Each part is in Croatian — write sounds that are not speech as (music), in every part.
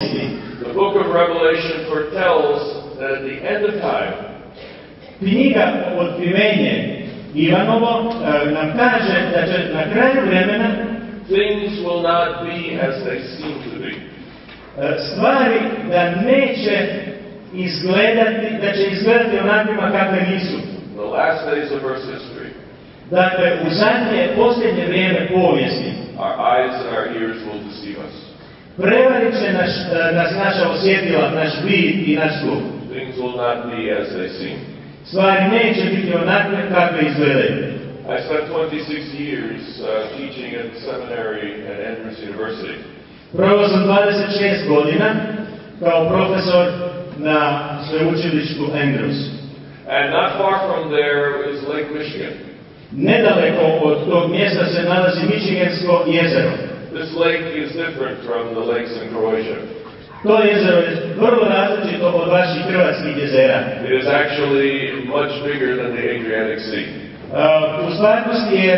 The book of Revelation foretells that at the end of time, Knjiga Otkrivenje Ivanovo e, nam kaže da će na kraju vremena things will not be as they seem to be. e, stvari da neće izgledati, da će izgledati onakvima kakve nisu. The last days of Earth's history, Dakle, u zadnje, posljednje vrijeme povijesti our eyes and our ears will deceive us. Prevarit će naš, e, nas naša osjetila, naš vid i naš sluh. Things will not be as they seem. Stvari neće biti onakve kakve izgledaju. I spent 26 years uh, teaching at the seminary at Andrews University. Proveo sam 26 godina kao profesor na sveučilištu Andrews. And not far from there is Lake Michigan. Nedaleko od tog mjesta se nalazi Michigansko jezero. This lake is different from the lakes in Croatia. To jezero je vrlo različito od vaših hrvatskih jezera. It is actually much bigger than the Adriatic Sea. Uh, u stvarnosti je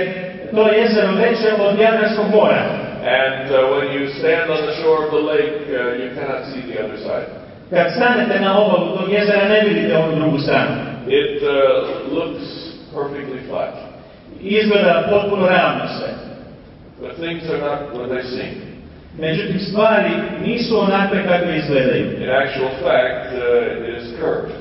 to jezero veće od Jadranskog mora. And uh, when you stand on the shore of the lake, uh, you cannot see the other side. Kad stanete na obalu tog jezera ne vidite onu drugu stranu. It uh, looks perfectly flat. Izgleda potpuno ravno sve. But things are not what they seem. Međutim, stvari nisu onakve kakve izgledaju. In actual fact, uh, it is curved.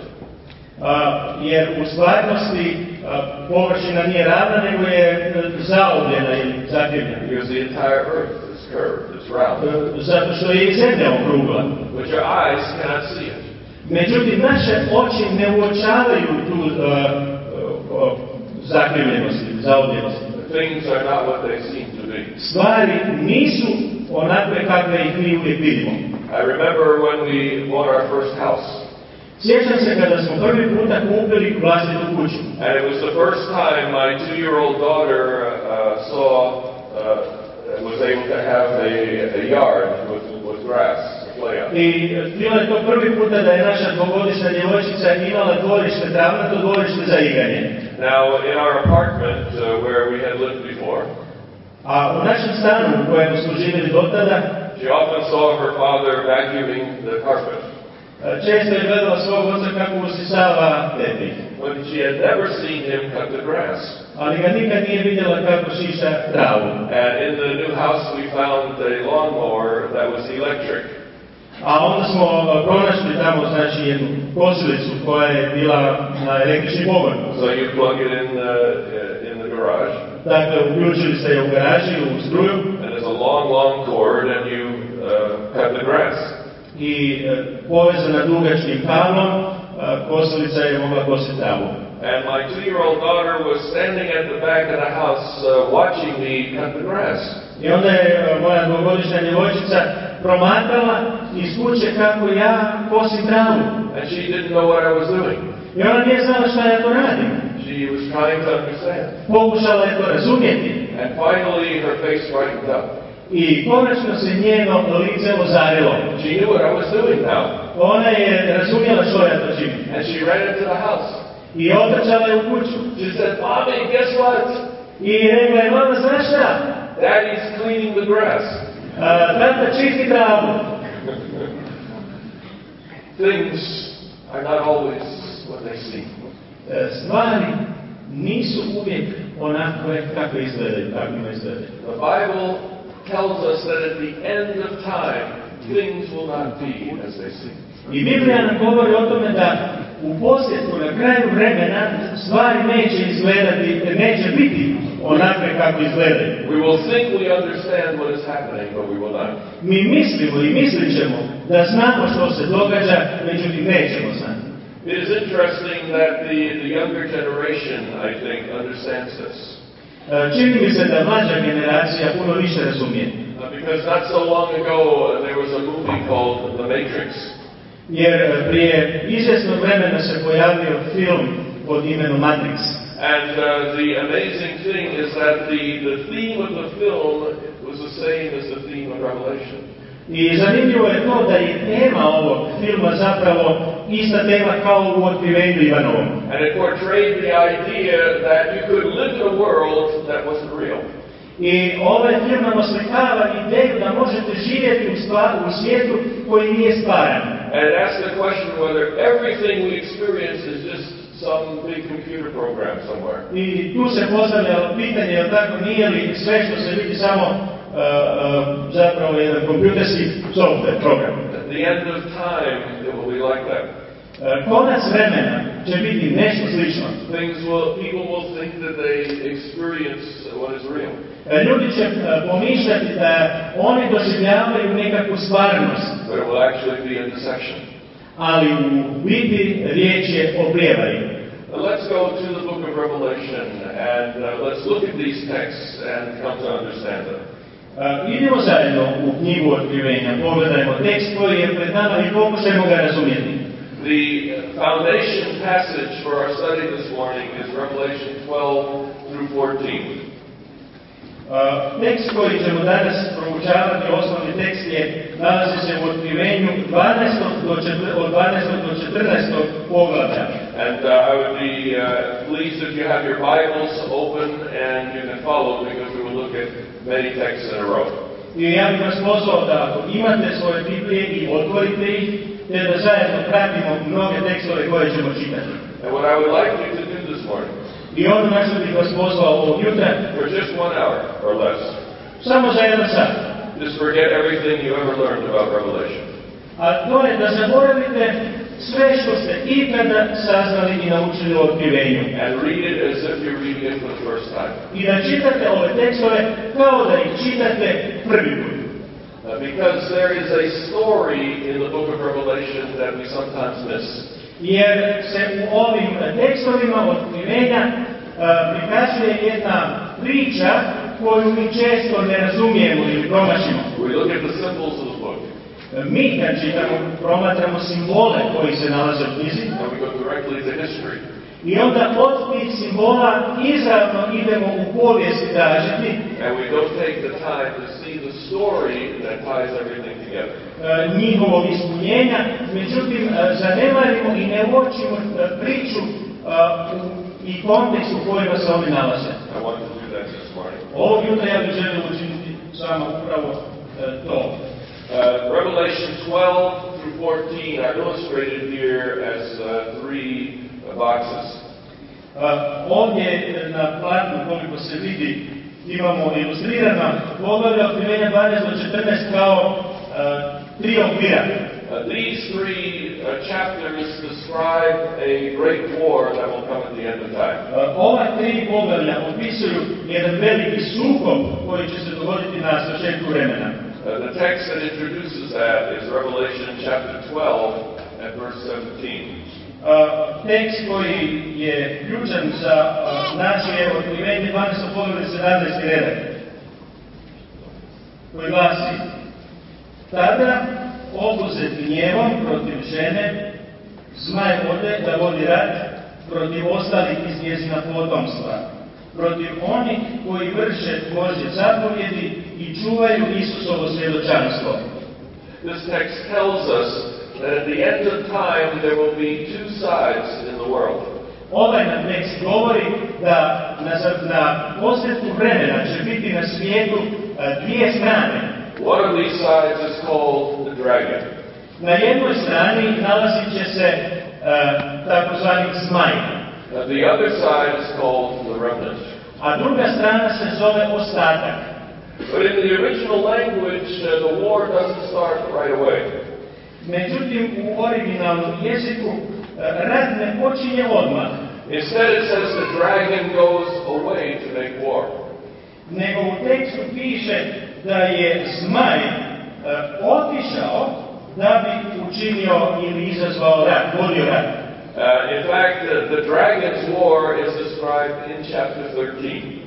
A, jer u stvarnosti a, površina nije ravna, nego je e, zaobljena ili zakrivljena. Because the entire earth is curved, it's round. E, Zato što je i zemlja okrugla. But your eyes cannot see it. Međutim, naše oči ne uočavaju tu a, zakrivljenost zaobljenost. Things are not what they seem to be. Stvari nisu onakve kakve ih mi uvijek vidimo. I remember when we bought our first house. Sjećam se kada smo prvi puta kupili vlastitu kuću. And it was the first time my two-year-old daughter uh, saw, uh, was able to have a, a yard with, with grass. I bilo je to prvi puta da je naša dvogodišnja djevojčica imala dvorište, travnato dvorište za igranje. Now, in our apartment uh, where we had lived before, A u našem stanu u kojem smo živjeli do she often saw her father vacuuming the carpet. često je gledala svog oca kako usisava tepih. But she had never seen him cut the grass. Ali ga nikad nije vidjela kako šiša travu. And in the new house, we found a lawnmower that was electric. A onda smo e, pronašli tamo znači jednu kosilicu koja je bila na električni pogon. So you plug it in the, in the garage, Dakle, uključili ste je u garaži, u struju and there's a long, long cord, and you uh, cut the grass. i e, povezana dugačkim kablom, kosilica je mogla kositi travu. And my two-year-old daughter was standing at the back of the house uh, watching me cut the grass. I onda je moja dvogodišnja djevojčica promatrala iz kuće kako ja kosim travu. And she didn't know what I was doing. I ona nije znala šta ja to radim. She was trying to understand. Pokušala je to razumjeti. And finally, her face brightened up. I konačno se njeno lice ozarilo. She knew what I was doing now. Ona je razumjela što ja to činim. And she ran into the house. I otrčala je u kuću. She said, Mommy, guess what? I rekla je, mama, znaš šta? Daddy's cleaning the grass. A, Tata čisti travu. (laughs) Things are not always what they seem. Stvari nisu uvijek onakve kakve izgledaju, kakvima izgledaju. The Bible tells us that at the end of time, things will not be as they seem. I Biblija nam govori o tome da u posljedku, na kraju vremena, stvari neće izgledati, neće biti onakve kako izgledaju. We will think we understand what is happening, but we will not. Mi mislimo i mislit ćemo da znamo što se događa, međutim nećemo znati. It is interesting that the, the younger generation, I think, understands this. E, Čini mi se da mlađa generacija puno više razumije. Uh, because not so long ago, uh, there was a movie called The Matrix. Jer e, prije izvjesnog vremena se pojavio film pod imenom Matrix. And uh, the amazing thing is that the, the theme of the film was the same as the theme of Revelation. I zanimljivo je to da je tema ovog filma zapravo ista tema kao u otkrivenju Ivanovom. And it portrayed the idea that you could live in a world that wasn't real. I ovaj film nam oslikava ideju da možete živjeti u, stva- u svijetu koji nije stvaran. And it asks the question whether everything we experience is just some big computer program somewhere. I tu se postavlja pitanje, jel tako, nije li sve što se vidi samo uh, uh, zapravo jedan kompjuterski software program. At the end of time, it will be like that. Uh, konac vremena će biti nešto slično. Things will, people will think that they experience what is real. Ljudi će pomišljati da oni doživljavaju nekakvu stvarnost, But it will actually be deception. ali u biti riječ je o prijevari. Let's go to the book of Revelation and uh, let's look at these texts and come to understand them. Uh, idemo zajedno u knjigu otkrivenja, pogledajmo tekst koji je pred nama i pokušajmo ga razumjeti. The foundation passage for our study this morning is Revelation 12 through 14. Uh, tekst koji ćemo danas proučavati, osnovni tekst je, nalazi se u otkrivenju 12. do od 12. do 14. poglavlja. And uh, I would be uh, pleased if you have your Bibles open and you can follow because we will look at many texts in a row. I ja bih vas pozvao da imate svoje Biblije i otvorite ih, te da zajedno pratimo mnoge tekstove koje ćemo čitati. And what I would like you to do this morning, I ono na što bih vas pozvao ovog jutra, for just one hour or less, samo za jedan sat. just forget everything you ever learned about Revelation. A to je da zaboravite sve što ste ikada saznali i naučili u otkrivenju. And read it as if you're reading it for the first time. I da čitate ove tekstove kao da ih čitate prvi put. Uh, because there is a story in the book of Revelation that we sometimes miss. Jer se u ovim tekstovima otkrivenja e, prikazuje jedna priča koju mi često ne razumijemo ili promašimo. E, Mi kad čitamo, promatramo simbole koji se nalaze u knjizi i onda od tih simbola izravno idemo u povijest tražiti And we don't take the time to see the story that ties everything together. E, njihovog ispunjenja, međutim e, zanemarimo i ne uočimo e, priču i kontekst u kojima se oni nalaze. Ovog jutra ja bih želio učiniti samo upravo to. Uh, Revelation 12 through 14 are illustrated here as uh, three uh, boxes. Ovdje na platnu koliko se vidi imamo ilustrirana poglavlja otkrivenja 12 do 14 kao tri okvira. Uh, these three uh, chapters describe a great war that will come at the end of time. E, Ova tri poglavlja opisuju jedan veliki sukob koji će se dogoditi na sačetku vremena. Uh, the text that introduces that is Revelation chapter 12 and verse 17. Uh, tekst koji je ključan za uh, naše je otkrivenje 12. poglavlje 17. redak, koji glasi Tada obuzet gnjevom protiv žene, zmaj ode da vodi rat protiv ostalih iz njezina potomstva, protiv onih koji vrše Božje zapovjedi i čuvaju Isusovo svjedočanstvo. This text tells us that at the end of time there will be two sides in the world. Ovaj nam tekst govori da na, na posljedku vremena će biti na svijetu e, dvije strane. One of these sides is called the dragon. Na jednoj strani nalazit će se e, takozvani zmaj, the other side is called the remnant. a druga strana se zove ostatak. But in the original language, uh, the war doesn't start right away. Međutim, u originalnom jeziku e, rat ne počinje odmah, Instead, it says the dragon goes away to make war. nego u tekstu piše da je zmaj e, otišao da bi učinio ili izazvao rat, vodio rat. Uh, in fact, the, the dragon's war is described in chapter 13.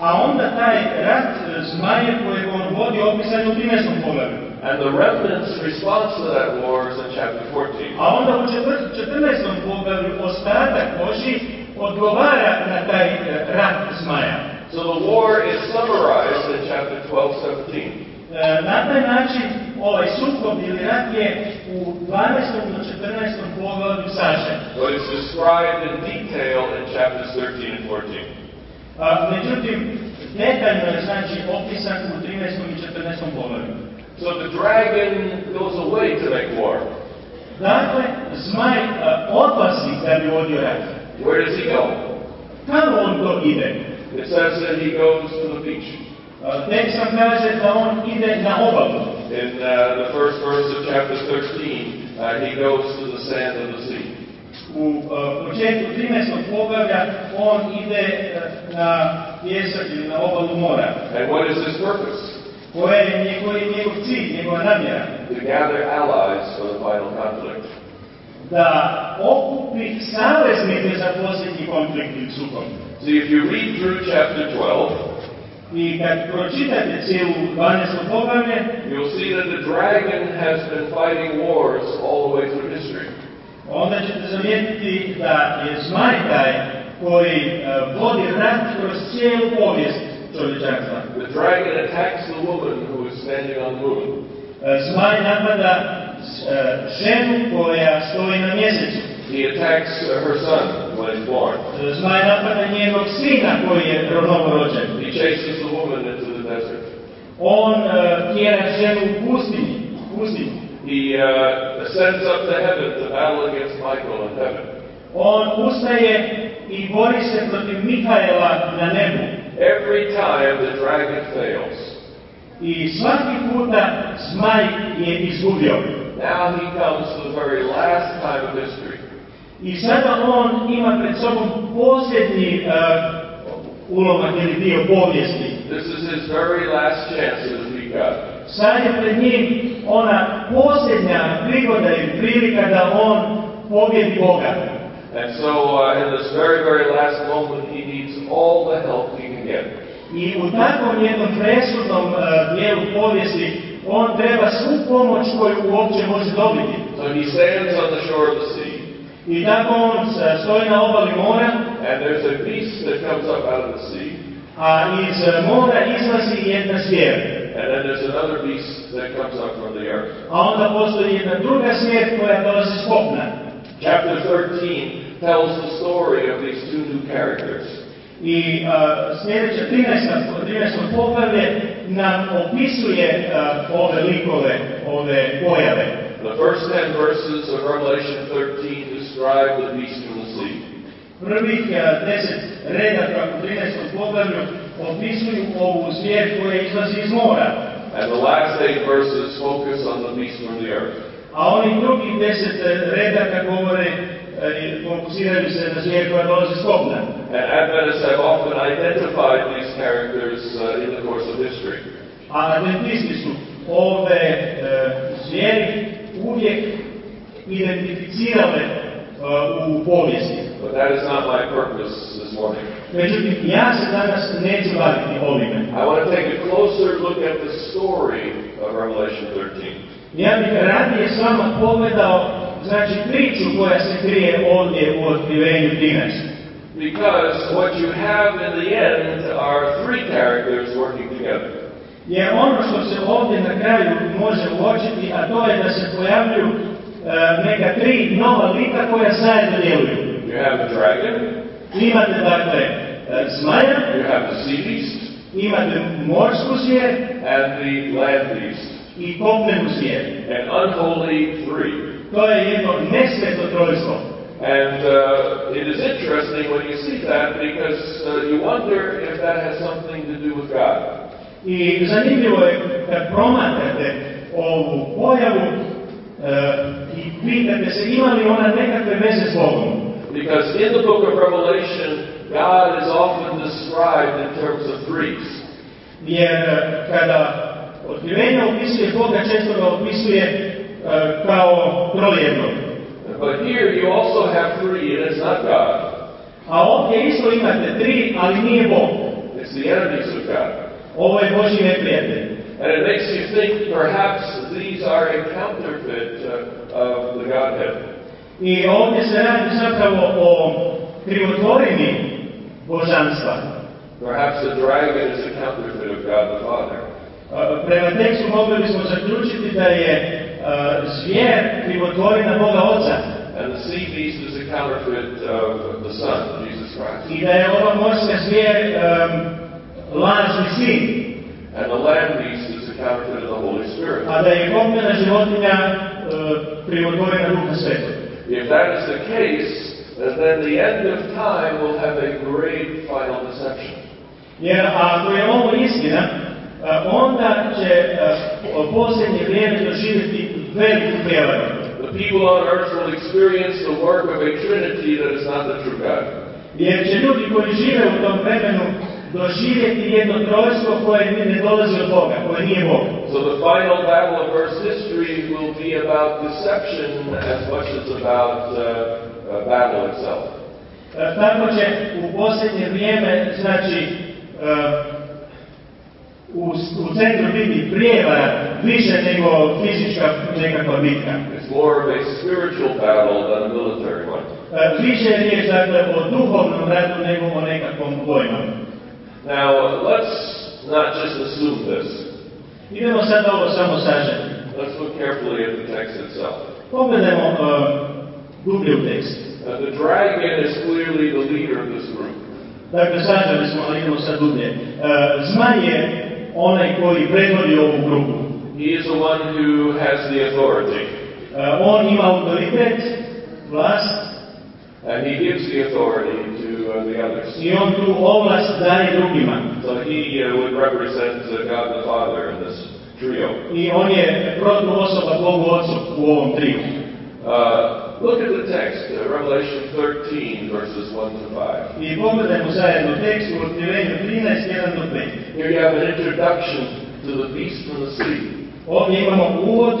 A onda taj rat e, zmaje kojeg on vodi opisan u 13. poglavlju. And the remnant's response to that war is in chapter 14. A onda u četvr- 14. poglavlju ostatak Boži odgovara na taj e, rat zmaja. So the war is summarized in chapter 12, 17. E, Na taj način ovaj sukob ili rat je u 12. do 14. poglavlju sažen. But it's described in detail in chapters 13 and 14. A, međutim, detaljno je znači opisan u 13. i 14. poglavlju. So the dragon goes away to make war. Dakle, zmaj odlazi da bi vodio rat. Where does he go? Kamo on to ide? It says that he goes to the beach. Tekst nam kaže da on ide na obalu. In uh, the first verse of chapter 13, uh, he goes to the sand of the sea. U e, početku 13. poglavlja on ide e, na pjesak ili na obalu mora. And what is his purpose? Koja je njegov, njegov cilj, njegova namjera? To gather allies for the final conflict. Da okupi saveznike za posljednji konflikt ili sukob. See, if you read through chapter 12, I kad pročitate cijelu 12. poglavlje, you'll see that the dragon has been fighting wars all the way through history. onda ćete zamijetiti da je zmaj taj koji e, vodi rat kroz cijelu povijest čovječanstva. The dragon attacks the woman who is standing on the moon. Zmaj napada ženu koja stoji na mjesecu. He attacks uh, her son he's born. Zmaj napada njenog sina koji je novorođen. He chases the woman into the desert. On tjera ženu u pustinji. u pustinji. He uh, ascends up to heaven to battle against Michael in heaven. On ustaje i bori se protiv Mikaela na nebu. Every time the dragon fails, I svaki puta zmaj je izgubio. now he comes to the very last time of history. I sada on ima pred sobom posljednji uh, ulomak ili dio povijesti. This is his very last chance to defeat God. Sad je pred njim ona posljednja prigoda i prilika da on pobjedi Boga. And so, uh, in this very, very last moment, he needs all the help he can get. I u takvom jednom presudnom uh, dijelu povijesti on treba svu pomoć koju uopće može dobiti. So he stands on the shore of the sea, I tako on uh, stoji na obali mora, and there's a beast that comes up out of the sea, a iz mora izlazi jedna zvijer. and then there's another beast that comes up from the earth. A onda postoji jedna druga koja dolazi s kopna. Chapter 13 tells the story of these two new characters. I uh, sljedeća 13. 13. poglavlje nam opisuje uh, ove likove, ove pojave. The first 10 verses of Revelation 13 describe the beast from the sea. Prvih uh, deset redaka u 13. poglavlju opisuju ovu zvijer koja izlazi iz mora. And the last eight verses focus on the beast from the earth. A oni drugih deset uh, redaka govore i fokusiraju se na zvijer koja dolazi s kopna. And Adventists have often identified these characters uh, in the course of history. A adventisti su ove uh, zvijeri uvijek identificirale But that is not my purpose this morning. Međutim, ja se danas neću baviti ovime. I want to take a closer look at the story of Revelation 13. Ja bih radije s vama pogledao, znači, priču koja se krije ovdje u otkrivenju 13. Because what you have in the end are three characters working together. Jer ono što se ovdje na kraju može uočiti, a to je da se pojavljuju neka tri nova lika koja zajedno djeluju. You have the dragon, Imate dakle e, zmaja, you have the sea beast, imate morsku zvijer and the land beast. i kopnenu zvijer. An unholy three. To je jedno nesveto trojstvo. And uh, it is interesting when you see that because uh, you wonder if that has something to do with God. I zanimljivo je kad promatrate ovu pojavu e, i pitate se ima li ona nekakve veze s Bogom. Because in the book of Revelation, God is often described in terms of threes. Jer e, kada otkrivenje opisuje Boga, često ga opisuje e, kao trojednog. But here you also have three, and it's not God. A ovdje isto imate tri, ali nije Bog. It's the enemies of God. Ovo je Boži neprijatelj. And it makes you think perhaps these are a counterfeit uh, of the Godhead. I ovdje se radi zapravo o krivotvorini božanstva. Perhaps the dragon is a counterfeit of God the Father. E, Prema tekstu mogli bismo zaključiti da je e, zvijer krivotvorina Boga Oca And the sea beast is a counterfeit of the Son, Jesus Christ. i da je ova morska zvijer em, lažni sin, and the land beast is a counterfeit of the Holy Spirit. a da je kopnena životinja krivotvorena duha svetog. If that is the case, then the end of time will have a great final deception. Jer ako je ovo istina, onda će posljednje vrijeme doživjeti veliku prijevaru. The people on earth will experience the work of a Trinity that is not the true God. Jer će ljudi koji žive u tom vremenu doživjeti jedno trojstvo koje ne dolazi od Boga, koje nije Bog. So the final battle of Earth's history will be about deception as much as about uh, uh, battle itself. E, Tako će u posljednje vrijeme, znači, e, u, u centru biti prijevara više nego fizička nekakva bitka. It's more of a spiritual battle than a military one. E, Više je riječ dakle o duhovnom ratu nego o nekakvom vojnom. Now, let's not just assume this. Sad ovo samo sažeti. Let's look carefully at the text itself. Pogledajmo uh, dublje u tekst. Uh, the dragon is clearly the leader of this group. Dakle, saželi smo, idemo sad dublje. Zmaj je onaj koji predvodi ovu grupu. He is the one who has the authority, on ima autoritet, vlast and he gives the authority to the others. i on tu daje drugima. So he uh, would represent uh, God the Father in this trio. I on je Bogu Otcu u ovom triju. Uh, look at the text, uh, Revelation 13, verses 1 to 5. I pogledajmo zajedno tekst u otkrivenju 13, 1 do 5. Here you have an introduction to the beast from the sea. Ovdje imamo uvod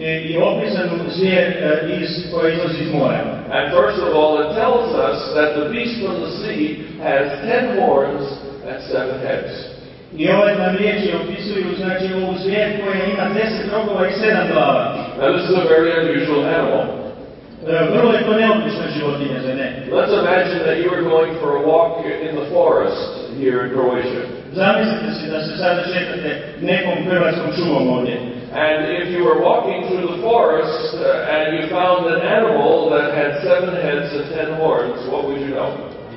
i opisanu zvijer e, iz, koja izlazi iz mora. And first of all, it tells us that the beast from the sea has ten horns and seven heads. I ove nam riječi opisuju znači ovu zvijer koja ima deset rogova i sedam glava. Now, this is a very unusual animal. E, Vrlo je to neobična životinja, za ne? Let's imagine that you are going for a walk in the forest here in Croatia. Zamislite si da se sada šetate nekom hrvatskom šumom ovdje. And if you were walking through the forest uh, and you found an animal that had seven heads and ten horns, what would you know?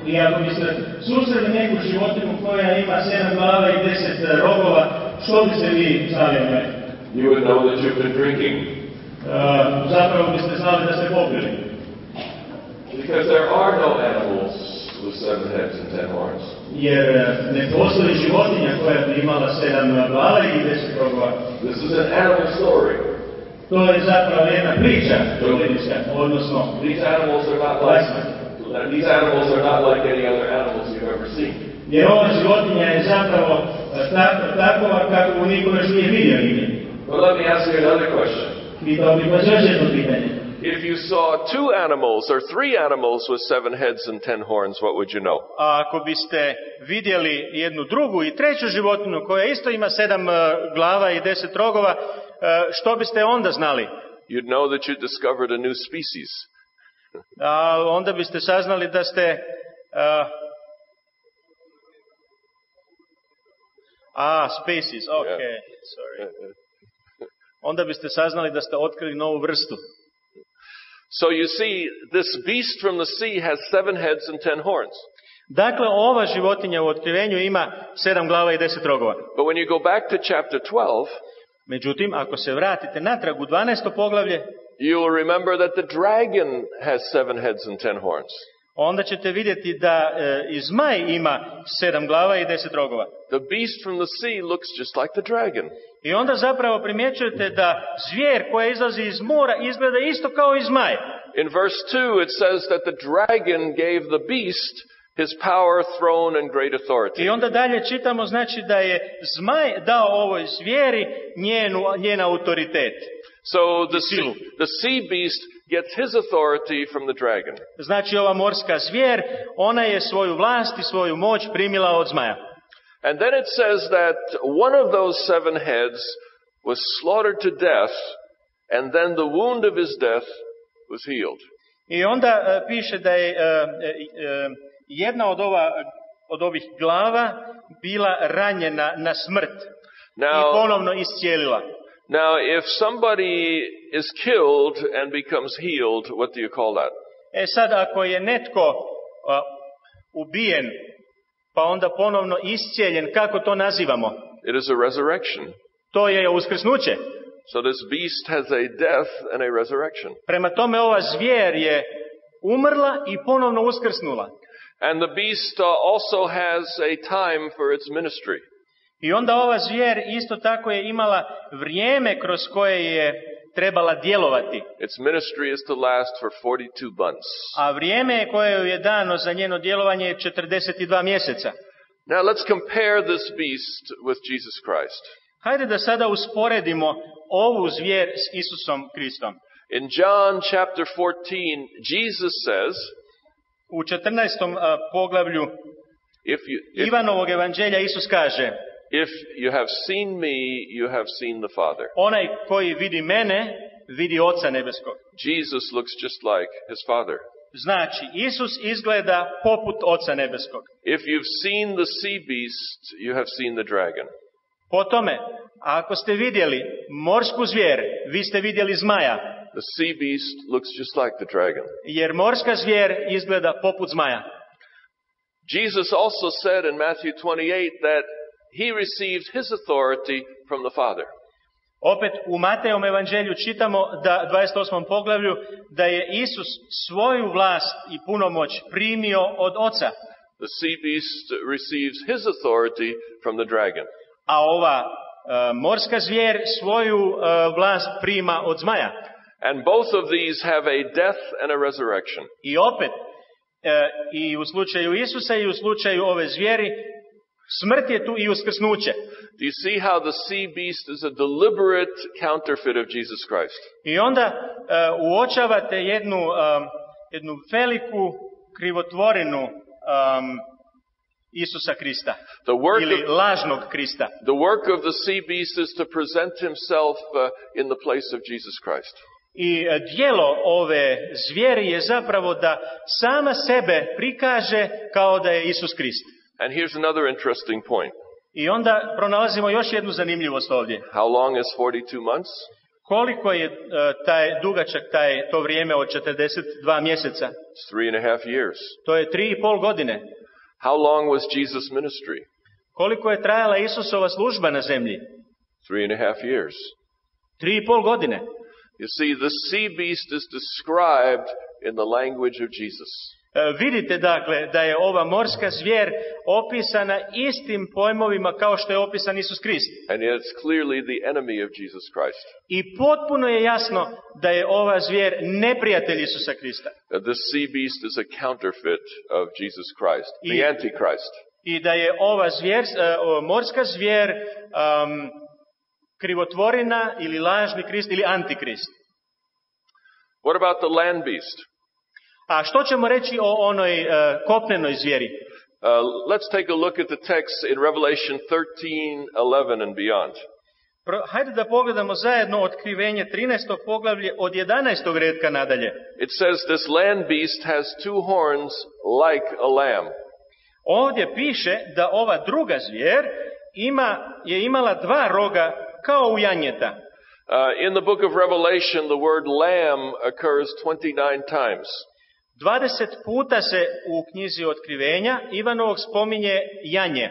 I ako biste susreli neku životinju koja ima sedam glava i deset rogova, što biste vi znali o njoj? You would know that you've been drinking. E, zapravo biste znali da ste popili. Because there are no animals with seven heads and ten horns. Jer e, ne postoji životinja koja bi imala sedam glava i deset rogova. This is an animal story. To je zapravo jedna priča životinjska, odnosno These animals are not like these animals are not like any other animals you've ever seen. jer ova životinja je zapravo e, tak- takova kako niko još nije vidio. But let me ask you another question. Pitao bih vas još jedno pitanje. If you saw two animals or three animals with seven heads and ten horns, what would you know? A ako biste vidjeli jednu drugu i treću životinju koja isto ima sedam glava i deset rogova, što biste onda znali? You'd know that you discovered a new species. A onda biste saznali da ste e, a species, ok, sorry. (laughs) Onda biste saznali da ste otkrili novu vrstu. So you see, this beast from the sea has seven heads and ten horns. Dakle, ova životinja u otkrivenju ima sedam glava i deset rogova. But when you go back to chapter 12, Međutim, ako se vratite natrag u 12. poglavlje, you will remember that the dragon has seven heads and ten horns. Onda ćete vidjeti da e, i zmaj ima sedam glava i deset rogova. The beast from the sea looks just like the dragon. I onda zapravo primjećujete da zvijer koja izlazi iz mora izgleda isto kao i zmaj. In verse 2, it says that the dragon gave the beast his power, throne, and great authority. I onda dalje čitamo znači da je zmaj dao ovoj zvijeri njenu, njen autoritet. So the sea, the sea beast gets his authority from the dragon. Znači ova morska zvijer, ona je svoju vlast i svoju moć primila od zmaja. And then it says that one of those seven heads was slaughtered to death, and then the wound of his death was healed. I onda e, piše da je e, e, jedna od, ova, od ovih glava bila ranjena na smrt i Now, ponovno iscijelila. Now, if somebody is killed and becomes healed, what do you call that? E sad, ako je netko a, ubijen, a, i onda se iscijeli, kako se to kaže? Uh, if somebody is killed and becomes healed, what do you call that? Uh, pa onda ponovno iscijeljen. Kako to nazivamo? It is a resurrection. To je uskrsnuće. So this beast has a death and a resurrection. Prema tome ova zvijer je umrla i ponovno uskrsnula. And the beast uh, also has a time for its ministry. I onda ova zvijer isto tako je imala vrijeme kroz koje je trebala djelovati. Its ministry is to last for 42 months. A vrijeme koje je dano za njeno djelovanje je 42 mjeseca. Now let's compare this beast with Jesus Christ. Hajde da sada usporedimo ovu zvijer s Isusom Kristom. In John chapter 14, Jesus says, U 14. a, poglavlju if you, if, Ivanovog evanđelja Isus kaže if you have seen me, you have seen the Father. Onaj koji vidi mene, vidi Oca nebeskog. Jesus looks just like his Father. Znači, Isus izgleda poput Oca nebeskog. If you've seen the sea beast, you have seen the dragon. Po tome, ako ste vidjeli morsku zvijer, vi ste vidjeli zmaja, The sea beast looks just like the dragon. jer morska zvijer izgleda poput zmaja. Jesus also said in Matthew 28 that he received his authority from the Father. Opet u Matejevom evanđelju čitamo da 28. poglavlju da je Isus svoju vlast i punomoć primio od Oca, The sea beast receives his authority from the dragon. a ova e, morska zvijer svoju e, vlast prima od zmaja. And both of these have a death and a resurrection. I opet, e, i u slučaju Isusa i u slučaju ove zvijeri, smrt je tu i uskrsnuće. Do you see how the sea beast is a deliberate counterfeit of Jesus Christ? I onda e, uočavate jednu, e, jednu veliku krivotvorinu um, Isusa Krista. The work Ili of, lažnog Krista. the work of the sea beast is to present himself uh, in the place of Jesus Christ. I e, dijelo ove zvijeri je zapravo da sama sebe prikaže kao da je Isus Krist. And here's another interesting point. I onda pronalazimo još jednu zanimljivost ovdje. How long is 42 months? Koliko je e, taj dugačak, taj, to vrijeme od 42 mjeseca? It's three and a half years. To je tri i pol godine. How long was Jesus' ministry? Koliko je trajala Isusova služba na zemlji? Three and a half years. Tri i pol godine. You see, the sea beast is described in the language of Jesus. E, vidite dakle da je ova morska zvijer opisana istim pojmovima kao što je opisan Isus Krist. And it's clearly the enemy of Jesus Christ. I potpuno je jasno da je ova zvijer neprijatelj Isusa Krista. This sea beast is a counterfeit of Jesus Christ, the I- Antichrist. I da je ova zvijer, e, o, morska zvijer um, krivotvorina ili lažni Krist ili antikrist. What about the land beast? A što ćemo reći o onoj e, kopnenoj zvijeri? Uh, let's take a look at the text in Revelation 13, 11 and beyond. Pro- Hajde da pogledamo zajedno otkrivenje 13. poglavlje od 11. redka nadalje. It says this land beast has two horns like a lamb. Ovdje piše da ova druga zvijer ima, je imala dva roga kao u janjeta. Uh, in the book of Revelation, the word lamb occurs 29 times. 20 puta se u knjizi otkrivenja Ivanovog spominje janje.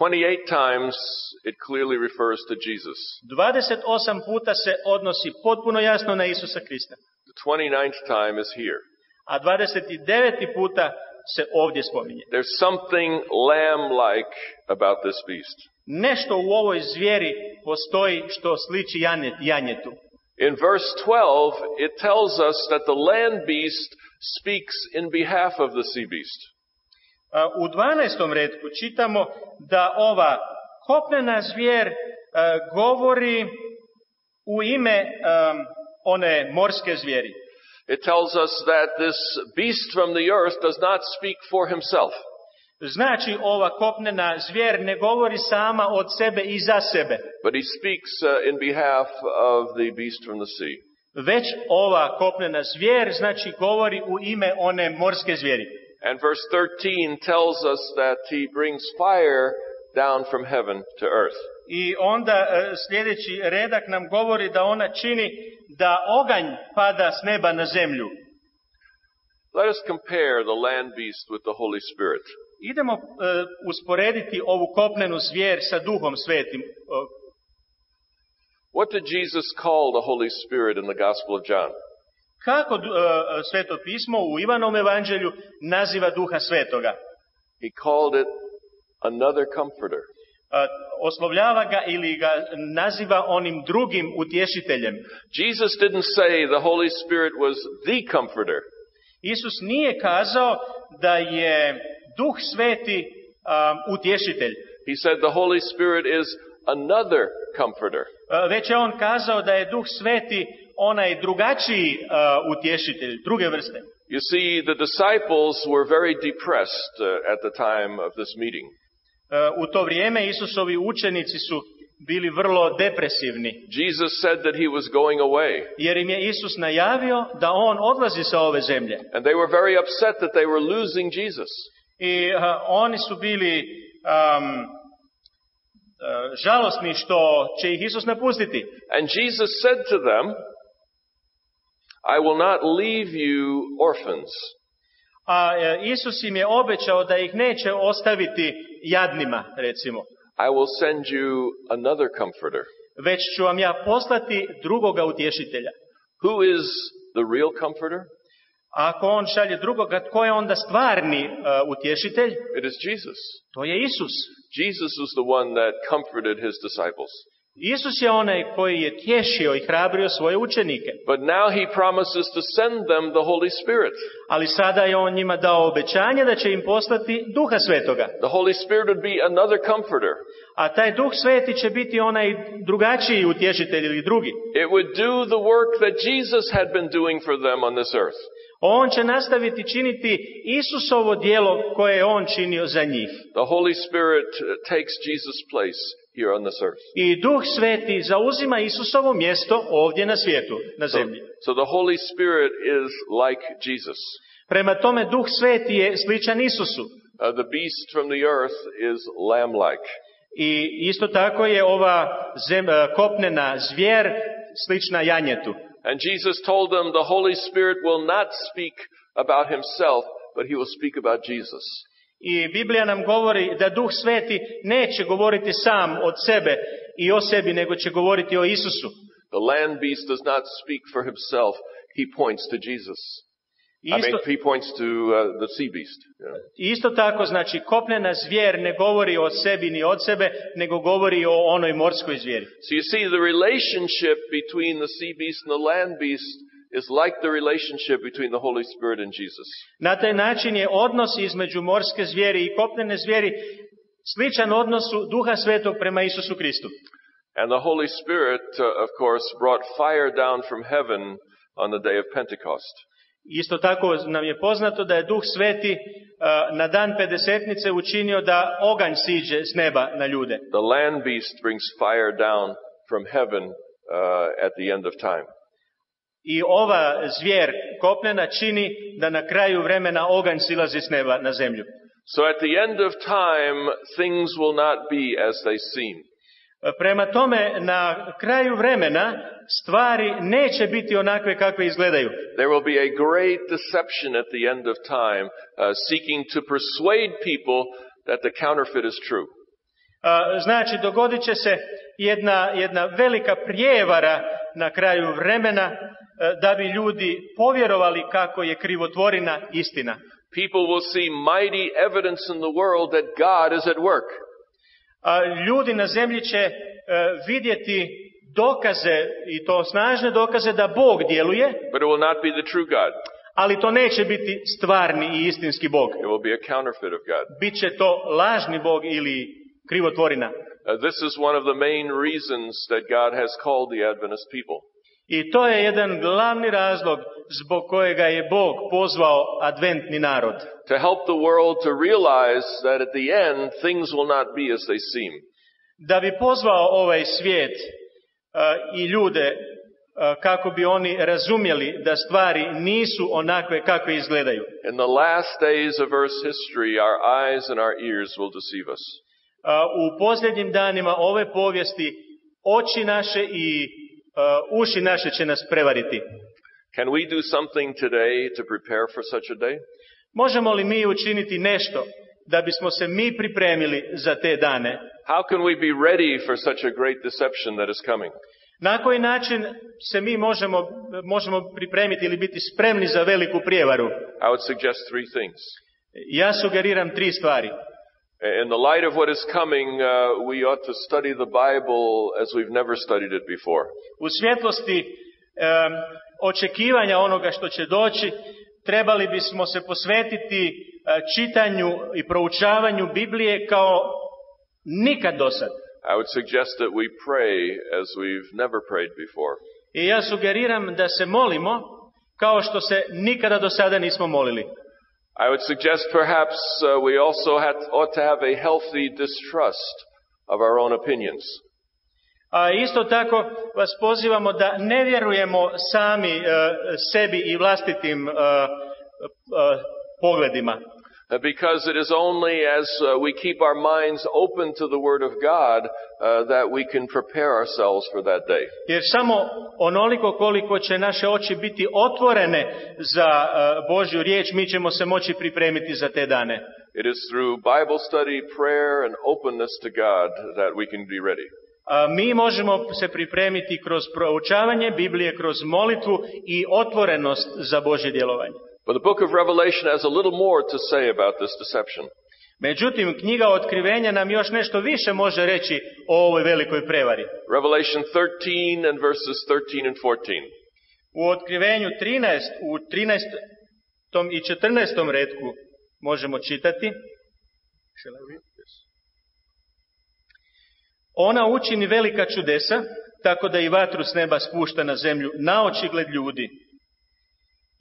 28 times it clearly refers to Jesus. 28 puta se odnosi potpuno jasno na Isusa Krista. The 29th time is here. A 29. puta se ovdje spominje. There's something lamb-like about this beast. Nešto u ovoj zvijeri postoji što sliči janje- janjetu. In verse 12, it tells us that the land beast speaks in behalf of the sea beast. A, U 12. redku čitamo da ova kopnena zvijer e, uh, govori u ime e, one morske zvijeri. It tells us that this beast from the earth does not speak for himself. Znači ova kopnena zvijer ne govori sama od sebe i za sebe, But he speaks uh, in behalf of the beast from the sea. Već ova kopnena zvijer znači govori u ime one morske zvijeri. And verse 13 tells us that he brings fire down from heaven to earth. I onda e, sljedeći redak nam govori da ona čini da oganj pada s neba na zemlju. Let us compare the land beast with the Holy Spirit. idemo e, usporediti ovu kopnenu zvijer sa duhom svetim. What did Jesus call the Holy Spirit in the Gospel of John? Kako e, sveto pismo u Ivanom evanđelju naziva duha svetoga? He called it another comforter. E, Oslovljava ga ili ga naziva onim drugim utješiteljem. Jesus didn't say the Holy Spirit was the comforter. Isus nije kazao da je duh sveti a, utješitelj, He said the Holy Spirit is another comforter. E, već je on kazao da je duh sveti onaj drugačiji a, utješitelj, druge vrste. You see, the disciples were very depressed uh, at the time of this meeting. E, U to vrijeme Isusovi učenici su bili vrlo depresivni, Jesus said that he was going away, jer im je Isus najavio da on odlazi sa ove zemlje. and they were very upset that they were losing Jesus. I a, oni su bili e, žalosni što će ih Isus napustiti. And Jesus said to them, I will not leave you orphans. A e, Isus im je obećao da ih neće ostaviti jadnima, recimo. I will send you another comforter. Već ću vam ja poslati drugoga utješitelja. Who is the real comforter? A ako on šalje drugoga, tko je onda stvarni e, utješitelj? It is Jesus. To je Isus. Jesus was the one that comforted his disciples. Isus je onaj koji je tješio i hrabrio svoje učenike. But now he promises to send them the Holy Spirit. Ali sada je on njima dao obećanje da će im poslati duha svetoga. The Holy Spirit would be another comforter. A taj duh sveti će biti onaj drugačiji utješitelj ili drugi. It would do the work that Jesus had been doing for them on this earth. On će nastaviti činiti Isusovo dijelo koje je on činio za njih. The Holy Spirit uh, takes Jesus' place here on this earth. I duh sveti zauzima Isusovo mjesto ovdje na svijetu, na So, zemlji. so the Holy Spirit is like Jesus. Prema tome duh sveti je sličan Isusu. Uh, the beast from the earth is lamb-like. I isto tako je ova zem, e, kopnena zvjer slična janjetu. And Jesus told them the Holy Spirit will not speak about himself, but he will speak about Jesus. I Biblija nam govori da duh sveti neće govoriti sam od sebe i o sebi, nego će govoriti o Isusu. The land beast does not speak for himself. He points to Jesus. I Isto, he points to uh, the sea beast. know. isto tako, znači, kopnena zvijer ne govori o sebi ni od sebe, nego govori o onoj morskoj zvijeri. So you see, the relationship between the sea beast and the land beast is like the relationship between the Holy Spirit and Jesus. Na taj način je odnos između morske zvijeri i kopnene zvijeri sličan odnosu duha svetog prema Isusu Kristu. And the Holy Spirit, uh, of course, brought fire down from heaven on the day of Pentecost. Isto tako nam je poznato da je duh sveti a, na dan pedesetnice učinio da oganj siđe s neba na ljude. The land beast brings fire down from heaven uh, at the end of time. I ova zvijer kopnena čini da na kraju vremena oganj silazi s neba na zemlju. So at the end of time, things will not be as they seem. Prema tome, na kraju vremena stvari neće biti onakve kakve izgledaju. There will be a great deception at the end of time, uh, seeking to persuade people that the counterfeit is true. A, Znači, dogodit će se jedna, jedna velika prijevara na kraju vremena e, da bi ljudi povjerovali kako je krivotvorina istina. People will see mighty evidence in the world that God is at work. A ljudi na zemlji će e, vidjeti dokaze i to snažne dokaze da Bog djeluje, But it will not be the true God. ali to neće biti stvarni i istinski Bog. It will be a counterfeit of God. Biće to lažni Bog ili krivotvorina. Uh, this is one of the main reasons that God has called the Adventist people. I to je jedan glavni razlog zbog kojega je Bog pozvao adventni narod. To help the world to realize that at the end, things will not be as they seem. Da bi pozvao ovaj svijet e, i ljude e, kako bi oni razumjeli da stvari nisu onakve kakve izgledaju. In the last days of Earth's history, our eyes and our ears will deceive us. E, U posljednjim danima ove povijesti oči naše i uši naše će nas prevariti. Can we do something today to prepare for such a day? Možemo li mi učiniti nešto da bismo se mi pripremili za te dane. How can we be ready for such a great deception that is coming? Na koji način se mi možemo, možemo pripremiti ili biti spremni za veliku prijevaru? I would suggest three things. Ja sugeriram tri stvari. In the light of what is coming, uh, we ought to study the Bible as we've never studied it before. U svjetlosti em, očekivanja onoga što će doći, trebali bismo se posvetiti e, čitanju i proučavanju Biblije kao nikad do sad. I would suggest that we pray as we've never prayed before. I ja sugeriram da se molimo kao što se nikada do sada nismo molili. I would suggest perhaps uh, we also had, ought to have a healthy distrust of our own opinions. A isto tako vas pozivamo da ne vjerujemo sami e, sebi i vlastitim e, e, pogledima. Uh, Because it is only as uh, we keep our minds open to the Word of God uh, that we can prepare ourselves for that day. Jer samo onoliko koliko će naše oči biti otvorene za e, Božju riječ, mi ćemo se moći pripremiti za te dane. It is through Bible study, prayer, and openness to God that we can be ready. Mi možemo se pripremiti kroz proučavanje Biblije, kroz molitvu i otvorenost za Božje djelovanje. But the book of Revelation has a little more to say about this deception. Međutim, knjiga otkrivenja nam još nešto više može reći o ovoj velikoj prevari. Revelation 13 and verses 13 and 14. U otkrivenju 13, u 13. i 14. redku možemo čitati. Ona učini velika čudesa, tako da i vatru s neba spušta na zemlju na očigled ljudi.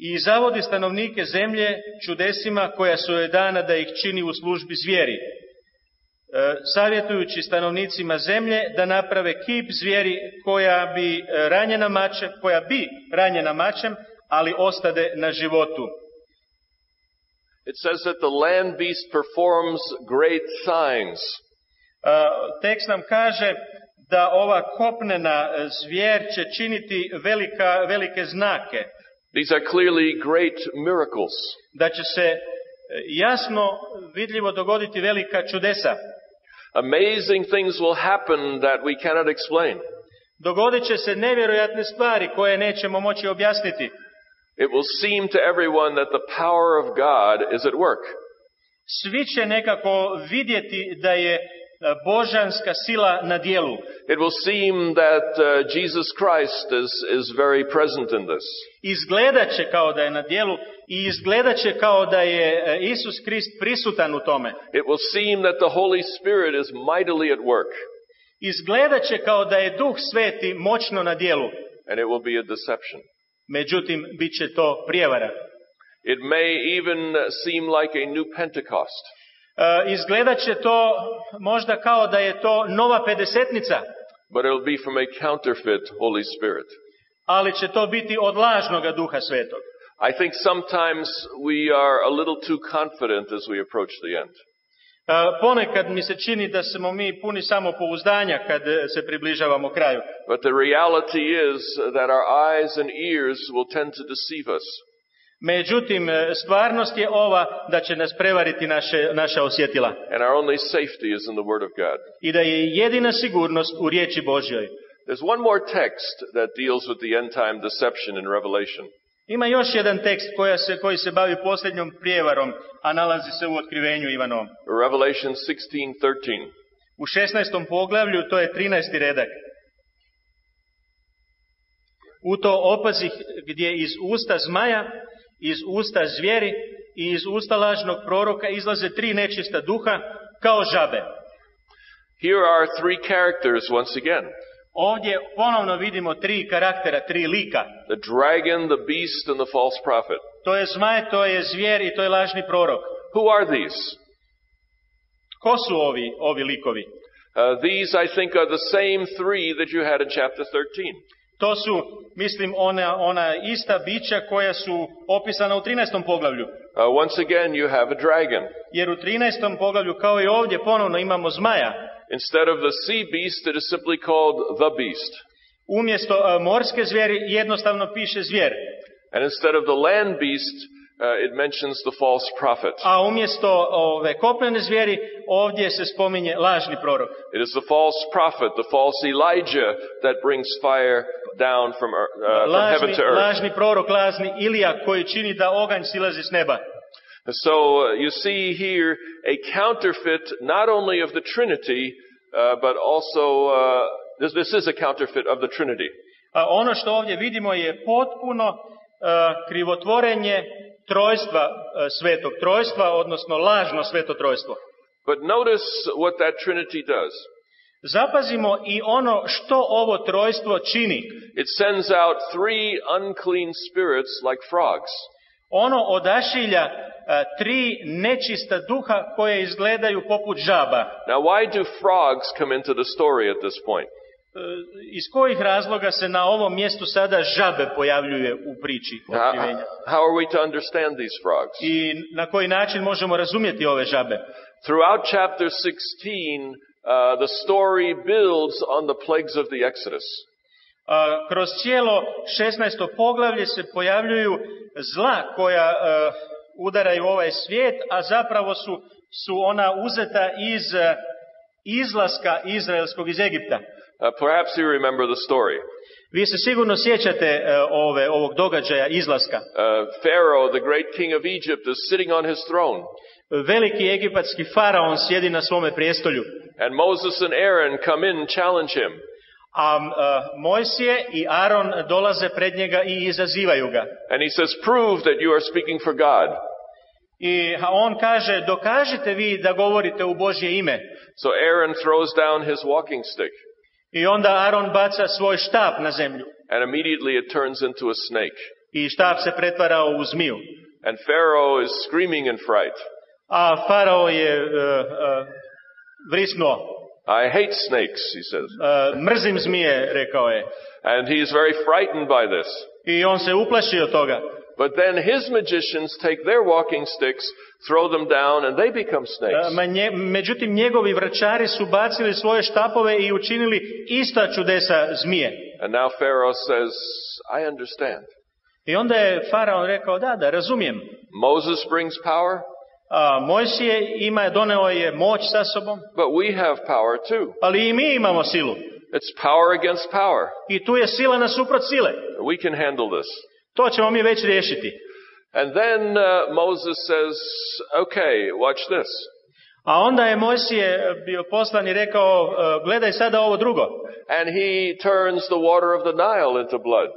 I zavodi stanovnike zemlje čudesima koja su joj dana da ih čini u službi zvijeri. E, savjetujući stanovnicima zemlje da naprave kip zvijeri koja bi e, ranjena mačem, koja bi ranjena mačem, ali ostade na životu. It says that the land beast performs great signs. E, Tekst nam kaže da ova kopnena zvijer će činiti velika, velike znake, These are clearly great miracles. da će se e, jasno vidljivo dogoditi velika čudesa. Amazing things will happen that we cannot explain. Dogodit će se nevjerojatne stvari koje nećemo moći objasniti. It will seem to everyone that the power of God is at work. Svi će nekako vidjeti da je božanska sila na dijelu. It will seem that uh, Jesus Christ is, is very present in this. Izgledat će kao da je na dijelu i izgledat će kao da je Isus Krist prisutan u tome. It will seem that the Holy Spirit is mightily at work, Izgledat će kao da je Duh Sveti moćno na dijelu. and it will be a deception. Međutim, bit će to prijevara. It may even seem like a new Pentecost. E, izgledat će to možda kao da je to nova pedesetnica, But it'll be from a counterfeit Holy Spirit. ali će to biti od lažnoga Duha Svetog. I think sometimes we are a little too confident as we approach the end. E, Ponekad mi se čini da smo mi puni samopouzdanja kad se približavamo kraju. But the reality is that our eyes and ears will tend to deceive us. Međutim, e, stvarnost je ova da će nas prevariti naše, naša osjetila. And our only safety is in the Word of God. I da je jedina sigurnost u riječi Božjoj. There's one more text that deals with the end time deception in Revelation. Ima još jedan tekst koja se, koji se bavi posljednjom prijevarom, a nalazi se u otkrivenju Ivanovom. Revelation 16:13. U 16. poglavlju, to je 13. redak. U to opazih gdje iz usta zmaja, iz usta zvijeri i iz usta lažnog proroka izlaze tri nečista duha kao žabe. Here are three characters once again. Ovdje ponovno vidimo tri karaktera, tri lika. The dragon, the beast, and the false prophet. To je zmaj, to je zvijer i to je lažni prorok. Who are these? Ko su ovi, ovi likovi? Uh, these, I think, are the same three that you had in chapter 13. To su, mislim, ona, ona ista bića koja su opisana u 13. poglavlju. Uh, once again, you have a dragon. Jer u 13. poglavlju, kao i ovdje, ponovno imamo zmaja. Instead of the sea beast, it is simply called the beast. Umjesto e, morske zvijeri jednostavno piše zvijer. And instead of the land beast, uh, it mentions the false prophet. A umjesto ove kopnene zvijeri ovdje se spominje lažni prorok. It is the false prophet, the false Elijah that brings fire down from, uh, from heaven to earth. lažni prorok, lažni Ilija koji čini da oganj silazi s neba. So uh, you see here a counterfeit not only of the Trinity, uh, but also uh, this, this is a counterfeit of the Trinity. A ono što ovdje vidimo je potpuno krivotvorenje trojstva, e, svetog trojstva, odnosno lažno sveto trojstvo. But notice what that Trinity does. Zapazimo i ono što ovo trojstvo čini. It sends out three unclean spirits like frogs. Ono odašilja e, tri nečista duha koje izgledaju poput žaba. Now, why do frogs come into the story at this point? E, Iz kojih razloga se na ovom mjestu sada žabe pojavljuje u priči How, otkrivenja? how are we to understand these frogs? I na koji način možemo razumjeti ove žabe? Throughout chapter 16, uh, the story builds on the plagues of the Exodus. A, Kroz cijelo 16. poglavlje se pojavljuju zla koja e, udaraju ovaj svijet, a zapravo su, su ona uzeta iz e, izlaska izraelskog iz Egipta. Uh, perhaps you remember the story. Vi se sigurno sjećate e, ove, ovog događaja izlaska. Uh, Pharaoh, the great king of Egypt, is sitting on his throne, Veliki egipatski faraon sjedi na svome prijestolju, and Moses and Aaron come in and challenge him. a e, Mojsije i Aron dolaze pred njega i izazivaju ga. And he says, Prove that you are speaking for God. I on kaže, dokažite vi da govorite u Božje ime. So Aaron throws down his walking stick, I onda Aron baca svoj štap na zemlju. and immediately it turns into a snake. I štap se pretvarao u zmiju. And Pharaoh is screaming in fright. A farao je e, e, vrisnuo. I hate snakes, he says. E, mrzim zmije, rekao je. And he's very frightened by this. I on se uplašio toga. But then his magicians take their walking sticks, throw them down, and they become snakes. međutim, njegovi vračari su bacili svoje štapove i učinili ista čudesa zmije. And now Pharaoh says, I understand. I onda je faraon rekao, da, da, razumijem. Moses brings power, A, Mojsije ima, doneo je moć sa sobom, but we have power too. ali i mi imamo silu. It's power against power. I tu je sila nasuprot sile. We can handle this. To ćemo mi već riješiti. And then uh, Moses says, okay, watch this. A onda je Mojsije bio poslan i rekao, gledaj sada ovo drugo. And he turns the water of the Nile into blood.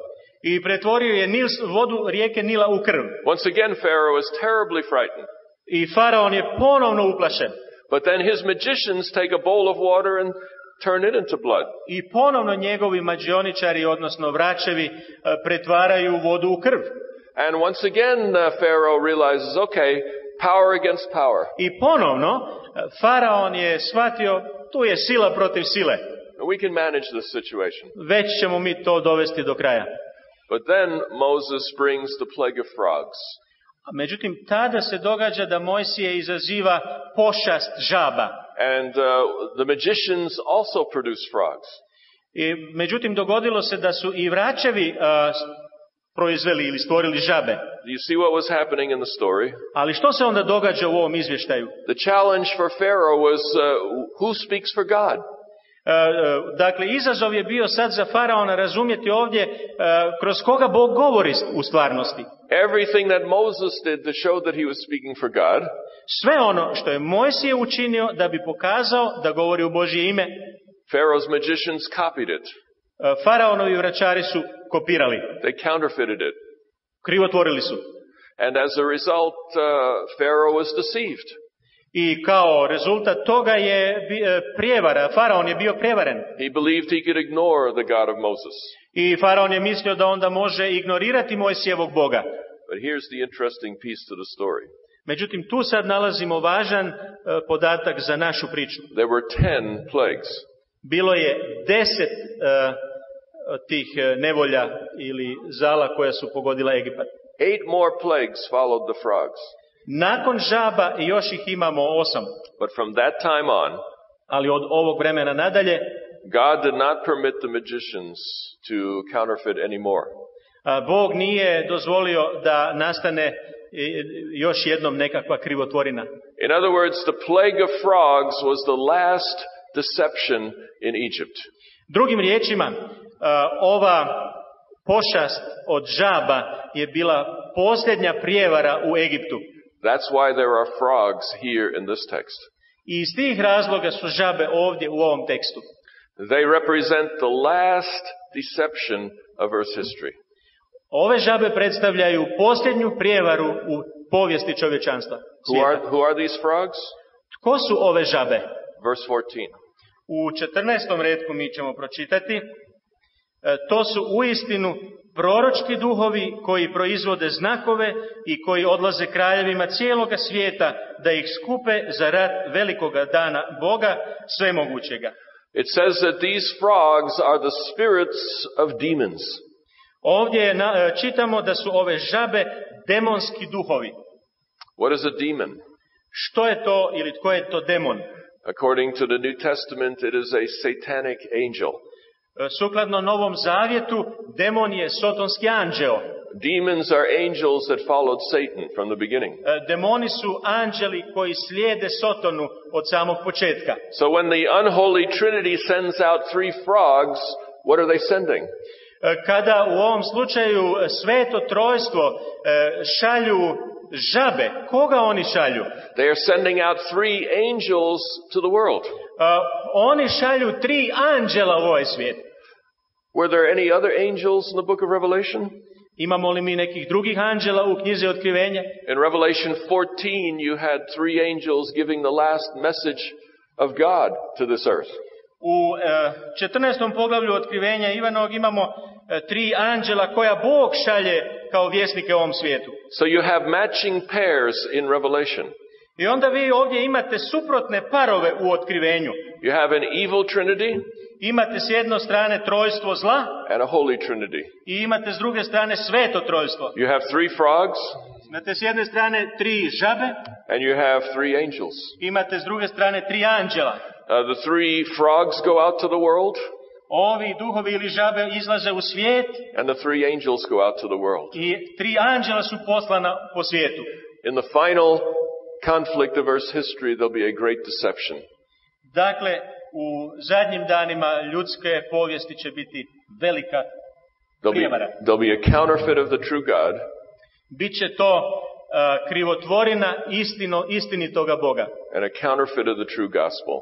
I pretvorio je vodu rijeke Nila u krv. Once again, Pharaoh is terribly frightened. I faraon je ponovno uplašen. But then his magicians take a bowl of water and turn it into blood. I ponovno njegovi mađioničari, odnosno vračevi, pretvaraju vodu u krv. And once again, uh, Pharaoh realizes, okay, power against power. I ponovno, faraon je shvatio, tu je sila protiv sile. We can manage this situation. Već ćemo mi to dovesti do kraja. But then Moses brings the plague of frogs. A Međutim, tada se događa da Mojsije izaziva pošast žaba. And uh, the magicians also produce frogs. I, međutim, dogodilo se da su i vračevi s- proizveli ili stvorili žabe. Do you see what was happening in the story? Ali što se onda događa u ovom izvještaju? The challenge for Pharaoh was uh, who speaks for God? E, e, Dakle, izazov je bio sad za faraona razumjeti ovdje e, kroz koga Bog govori u stvarnosti. Everything that Moses did to show that he was speaking for God, Sve ono što je Mojsije učinio da bi pokazao da govori u Božje ime, Pharaoh's magicians copied it. faraonovi vračari su kopirali, They counterfeited it. krivotvorili su. And as a result, uh, Pharaoh was deceived. I kao rezultat toga je e, prijevara, faraon je bio prevaren. He believed he could ignore the God of Moses. I faraon je mislio da onda može ignorirati Mojsijevog Boga. But here's the interesting piece to the story. Međutim, tu sad nalazimo važan e, podatak za našu priču. There were ten plagues. Bilo je deset e, tih nevolja ili zala koja su pogodila Egipat. Eight more plagues followed the frogs. Nakon žaba još ih imamo osam, But from that time on, ali od ovog vremena nadalje God did not permit the magicians to counterfeit anymore. Bog nije dozvolio da nastane još jednom nekakva krivotvorina. In other words, the plague of frogs was the last deception in Egypt. Drugim riječima, ova pošast od žaba je bila posljednja prijevara u Egiptu. That's why there are frogs here in this text. I iz tih razloga su žabe ovdje u ovom tekstu. They represent the last deception of Earth's history. Ove žabe predstavljaju posljednju prijevaru u povijesti čovječanstva. Who are, who are these frogs? Tko su ove žabe? Verse 14. U 14. redku mi ćemo pročitati. e, To su uistinu proročki duhovi koji proizvode znakove i koji odlaze kraljevima cijeloga svijeta da ih skupe za rat velikoga dana Boga svemogućega. It says that these frogs are the spirits of demons. Ovdje je na- e, čitamo da su ove žabe demonski duhovi. What is a demon? Što je to ili tko je to demon? According to the New Testament, it is a satanic angel. E, Sukladno Novom Zavjetu, demon je sotonski anđeo. Demons are angels that followed Satan from the beginning. E, Demoni su anđeli koji slijede Sotonu od samog početka. So when the unholy trinity sends out three frogs, what are they sending? E, Kada u ovom slučaju sveto trojstvo šalju žabe, koga oni šalju? They are sending out three angels to the world. Oni šalju tri anđela u ovaj svijet. Were there any other angels in the book of Revelation? Imamo li mi nekih drugih anđela u knjizi otkrivenja? In Revelation 14, you had three angels giving the last message of God to this earth. U e, 14. poglavlju otkrivenja Ivanog imamo e, tri anđela koja Bog šalje kao vjesnike ovom svijetu. So you have matching pairs in Revelation. I onda vi ovdje imate suprotne parove u otkrivenju. You have an evil trinity Imate s jedne strane trojstvo zla and a holy trinity. i imate s druge strane sveto trojstvo. You have three frogs Imate s jedne strane tri žabe, and you have three angels. imate s druge strane tri anđela. Uh, the three frogs go out to the world Ovi duhovi ili žabe izlaze u svijet and the three angels go out to the world. i tri anđela su poslana po svijetu. In the final conflict of Earth's history, there'll be a great deception. Dakle, u zadnjim danima ljudske povijesti će biti velika There'll be, prijevara. there'll be a counterfeit of the true God Biće to uh, krivotvorina istino, istinitoga Boga. and a counterfeit of the true gospel.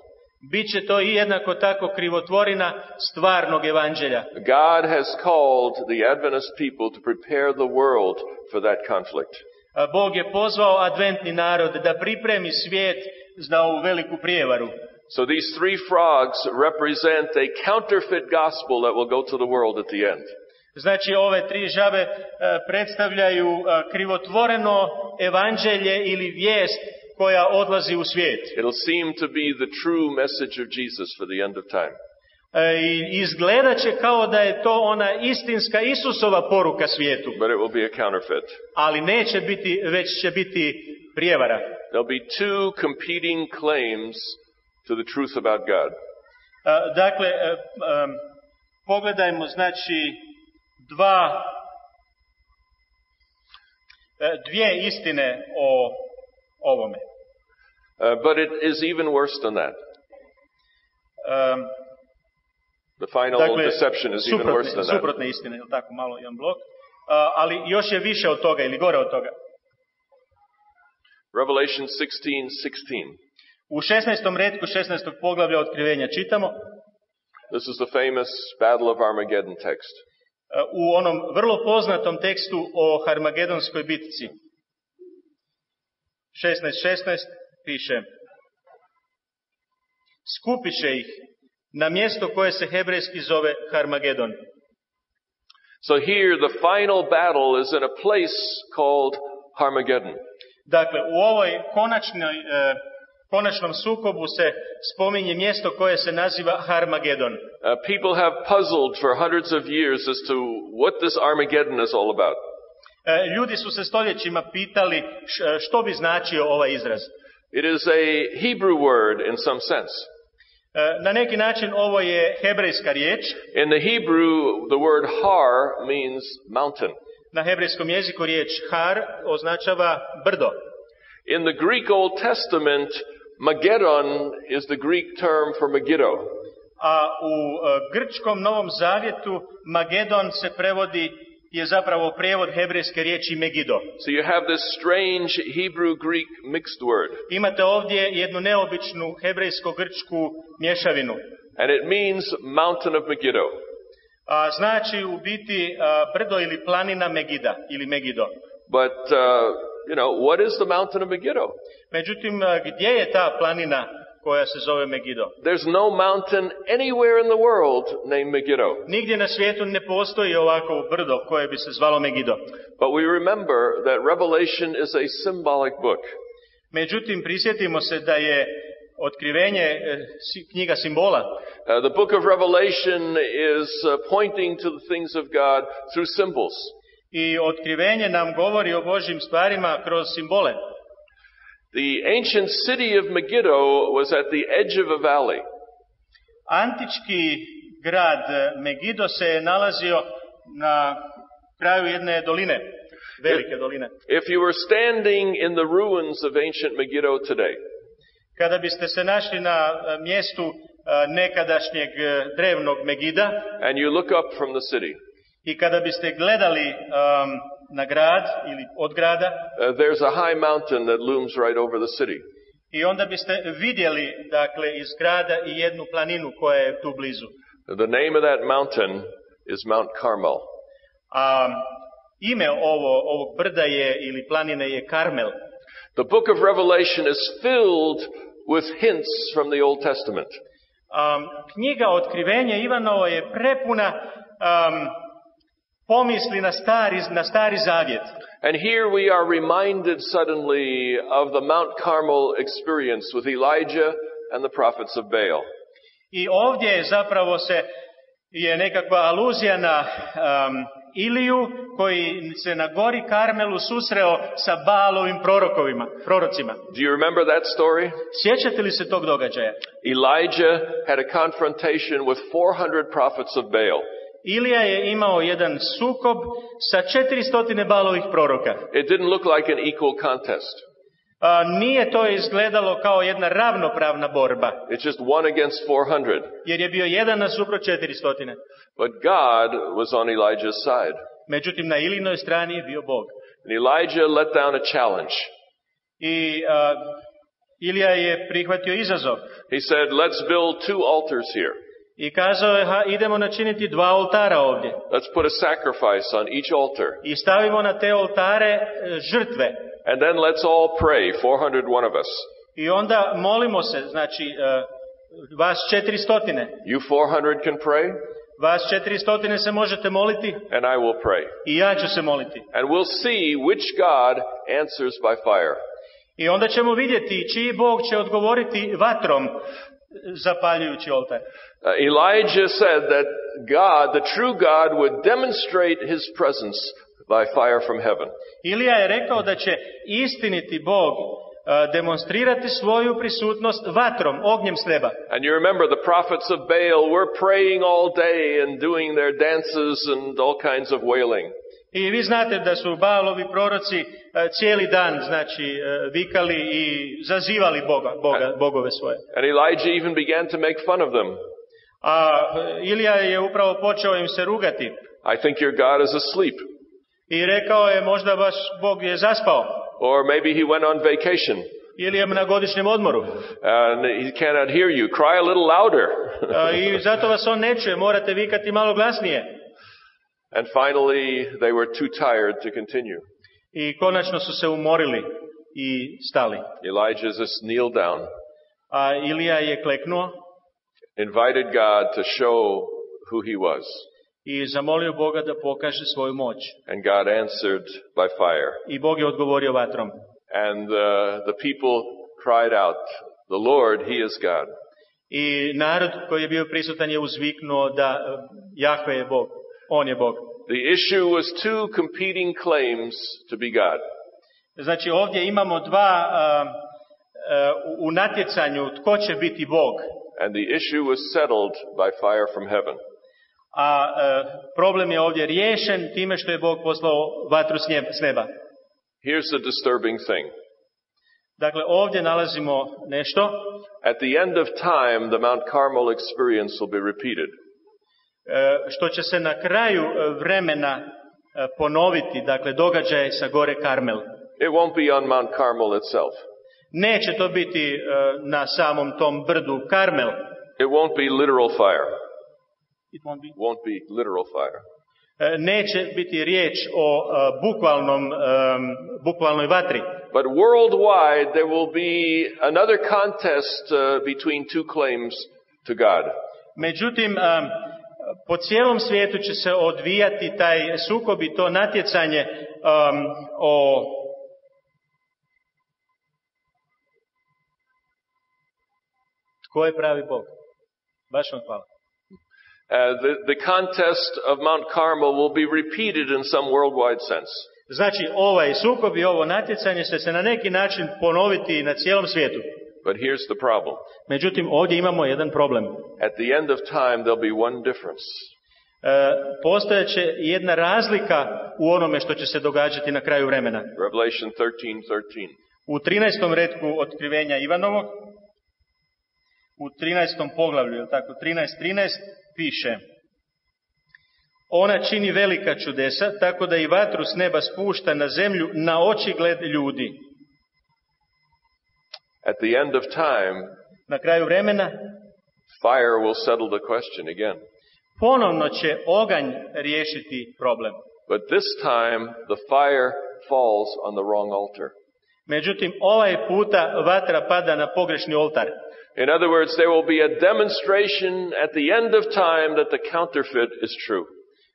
Biće to i jednako tako krivotvorina stvarnog evanđelja. God has called the Adventist people to prepare the world for that conflict. A Bog je pozvao adventni narod da pripremi svijet za ovu veliku prijevaru. So these three frogs represent a counterfeit gospel that will go to the world at the end. Znači ove tri žabe predstavljaju krivotvoreno evanđelje ili vijest koja odlazi u svijet. It'll seem to be the true message of Jesus for the end of time. I izgledat će kao da je to ona istinska Isusova poruka svijetu, But it will be a counterfeit. ali neće biti, već će biti prijevara. There'll be two competing claims to the truth about God. E, Dakle, em, pogledajmo znači dva dvije istine o ovome. Uh, but it is even worse than that. Em, The final Dakle, deception is even worse suprotne, than that. suprotne istine, ili tako malo jedan blok. A, ali još je više od toga ili gore od toga. Revelation 16:16. U 16. redku 16. poglavlja otkrivenja čitamo This is the famous Battle of Armageddon text. e, u onom vrlo poznatom tekstu o Harmagedonskoj bitci. 16.16 piše Skupit će ih na mjesto koje se hebrejski zove Harmagedon. So here the final battle is in a place called Armageddon. Dakle, u ovoj konačnoj, e, konačnom sukobu se spominje mjesto koje se naziva Harmagedon. Uh, people have puzzled for hundreds of years as to what this Armageddon is all about. E, Ljudi su se stoljećima pitali š- uh, što bi značio ovaj izraz. It is a Hebrew word in some sense. E, Na neki način ovo je hebrejska riječ. In the Hebrew, the word har means mountain. Na hebrejskom jeziku riječ har označava brdo. In the Greek Old Testament, Mageddon is the Greek term for Megiddo. A u grčkom Novom Zavjetu Magedon se prevodi je zapravo prijevod hebrejske riječi Megido. So you have this strange Hebrew Greek mixed word, Imate ovdje jednu neobičnu hebrejsko-grčku mješavinu. and it means mountain of Megiddo. A znači u biti a, brdo ili planina Megida ili Megido. But, uh, you know, what is the mountain of Megiddo? Međutim, gdje je ta planina koja se zove Megido? There's no mountain anywhere in the world named Megiddo. Nigdje na svijetu ne postoji ovako brdo koje bi se zvalo Megido. But we remember that Revelation is a symbolic book. Međutim, prisjetimo se da je otkrivenje knjiga simbola. Uh, the book of Revelation is uh, pointing to the things of God through symbols. I otkrivenje nam govori o Božjim stvarima kroz simbole. The ancient city of Megiddo was at the edge of a valley. Antički grad Megido se je nalazio na kraju jedne doline, velike doline. If you were standing in the ruins of ancient Megiddo today, Kada biste se našli na e, mjestu e, nekadašnjeg e, drevnog Megida and you look up from the city, i kada biste gledali um, na grad ili od grada uh, there's a high mountain that looms right over the city. i onda biste vidjeli dakle iz grada i jednu planinu koja je tu blizu. The name of that mountain is Mount Carmel. A ime ovo, ovog brda je ili planine je Karmel. The book of Revelation is filled with hints from the Old Testament. Um, knjiga Otkrivenje Ivanovo je prepuna um, pomisli na stari, na stari zavjet. And here we are reminded suddenly of the Mount Carmel experience with Elijah and the prophets of Baal. I ovdje je zapravo se je nekakva aluzija na um, Iliju koji se na gori Karmelu susreo sa Balovim prorokovima, prorocima. Do you remember that story? Sjećate li se tog događaja? Elijah had a confrontation with 400 prophets of Baal. Ilija je imao jedan sukob sa 400 Balovih proroka. It didn't look like an equal contest. A, nije to izgledalo kao jedna ravnopravna borba, It's just one against 400. jer je bio jedan nasuprot 400. But God was on Elijah's side. Međutim, na Ilinoj strani je bio Bog. And Elijah let down a challenge. I a, Ilija je prihvatio izazov He said, let's build two altars here. I kazao je, ha, idemo načiniti dva oltara ovdje. Let's put a sacrifice on each altar. I stavimo na te oltare e, žrtve. And then let's all pray, 401 of us. I onda molimo se, znači, e, vas 400. You 400 can pray, Vas 400 se možete moliti and I will pray. i ja ću se moliti. And we'll see which God answers by fire. I onda ćemo vidjeti čiji Bog će odgovoriti vatrom e, zapaljujući oltar. Uh, Elijah said that God, the true God, would demonstrate his presence by fire from heaven. Ilija je rekao da će istiniti Bog e, demonstrirati svoju prisutnost vatrom, ognjem s neba. And you remember the prophets of Baal were praying all day and doing their dances and all kinds of wailing. I vi znate da su Baalovi proroci e, cijeli dan, znači, e, vikali i zazivali Boga, Boga, bogove svoje. And Elijah even began to make fun of them. A Ilija je upravo počeo im se rugati I think your God is asleep. i rekao je možda vaš Bog je zaspao Or maybe he went on vacation ili je na godišnjem odmoru and he cannot hear you. Cry a little louder. I zato vas on ne čuje, morate vikati malo glasnije. and finally, they were too tired to continue. I konačno su se umorili i stali. Elijah just kneeled down, A Ilija je kleknuo invited God to show who he was. i zamolio Boga da pokaže svoju moć. And God answered by fire. I Bog je odgovorio vatrom. And uh, the people cried out, The Lord, He is God. I narod koji je bio prisutan je uzviknuo da e, Jahve je Bog. On je Bog. The issue was two competing claims to be God. Znači ovdje imamo dva a, a, u natjecanju tko će biti Bog. And the issue was settled by fire from heaven. a e, problem je ovdje riješen time što je Bog poslao vatru s neba. Here's the disturbing thing. Dakle, ovdje nalazimo nešto At the end of time, the Mount Carmel experience will be repeated. e, što će se na kraju e, vremena e, ponoviti, dakle događaj sa gore Karmel. It won't be on Mount Carmel itself. Neće to biti e, na samom tom brdu Karmel. It won't be literal fire. It won't be. Won't be literal fire. E, Neće biti riječ o e, bukvalnom, bukvalnoj vatri. But worldwide, there will be another contest between two claims to God. Međutim, po cijelom svijetu će se odvijati taj sukob i to natjecanje e, o tko je pravi Bog. Baš vam hvala. Uh, the, the contest of Mount Carmel will be repeated in some worldwide sense. Znači, ovaj sukob i ovo natjecanje će se na neki način ponoviti na cijelom svijetu. But here's the problem. Međutim, ovdje imamo jedan problem. At the end of time, there'll be one difference. E, postojeće jedna razlika u onome što će se događati na kraju vremena. Revelation 13:13. U 13. redku otkrivenja Ivanovog, u 13. poglavlju, je tako, 13.13 piše Ona čini velika čudesa, tako da i vatru s neba spušta na zemlju na očigled ljudi. At the end of time, Na kraju vremena fire will settle the question again. ponovno će oganj riješiti problem. But this time, the fire falls on the wrong altar. Međutim, ovaj puta vatra pada na pogrešni oltar. In other words, there will be a demonstration at the end of time that the counterfeit is true.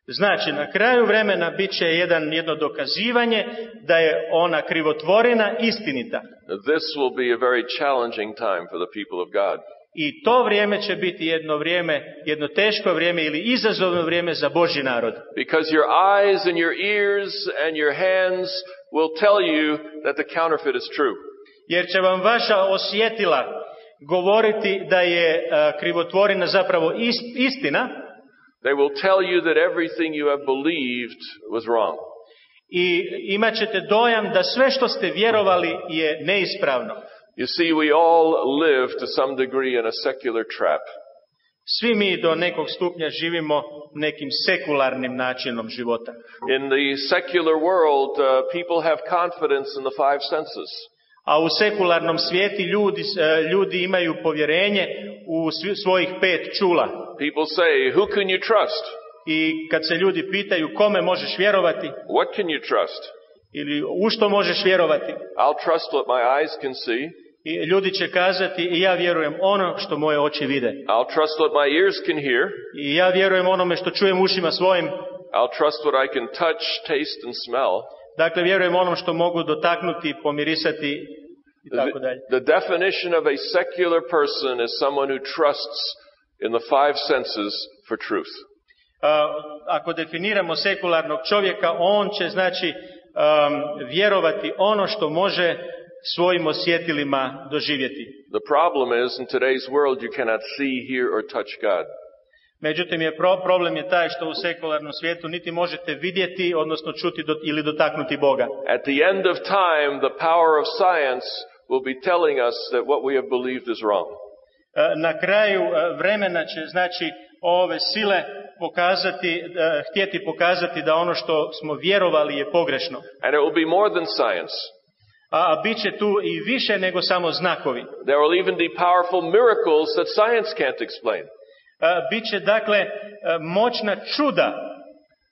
Znači, na kraju vremena bit će jedan, jedno dokazivanje da je ona krivotvorina istinita. This will be a very challenging time for the people of God. I to vrijeme će biti jedno vrijeme, jedno teško vrijeme ili izazovno vrijeme za Božji narod. Because your eyes and your ears and your hands will tell you that the counterfeit is true. Jer će vam vaša osjetila govoriti da je e, krivotvorina zapravo ist- istina They will tell you that everything you have believed was wrong. i imat ćete dojam da sve što ste vjerovali je neispravno. You see, we all live to some degree in a secular trap. Svi mi do nekog stupnja živimo nekim sekularnim načinom života. In the secular world, uh, people have confidence in the five senses. A u sekularnom svijeti ljudi, e, ljudi imaju povjerenje u svojih pet čula. People say, who can you trust? I kad se ljudi pitaju kome možeš vjerovati What can you trust? ili u što možeš vjerovati, I'll trust what my eyes can see. i ljudi će kazati i ja vjerujem ono što moje oči vide. I'll trust what my ears can hear. I ja vjerujem onome što čujem ušima svojim. I'll trust what I can touch, taste, and smell. Dakle, vjerujem onom što mogu dotaknuti, pomirisati i tako dalje. The, definition of a secular person is someone who trusts in the five senses for truth. A, ako definiramo sekularnog čovjeka, on će znači um, vjerovati ono što može svojim osjetilima doživjeti. The problem is in today's world you cannot see, hear, or touch God. Međutim, je pro- problem je taj što u sekularnom svijetu niti možete vidjeti, odnosno čuti do- ili dotaknuti Boga. At the end of time, the power of science will be telling us that what we have believed is wrong. E, Na kraju e, vremena će znači ove sile pokazati, e, htjeti pokazati da ono što smo vjerovali je pogrešno. And it will be more than science. A, a bit će tu i više nego samo znakovi. There will even be powerful miracles that science can't explain. E, Biće dakle e, moćna čuda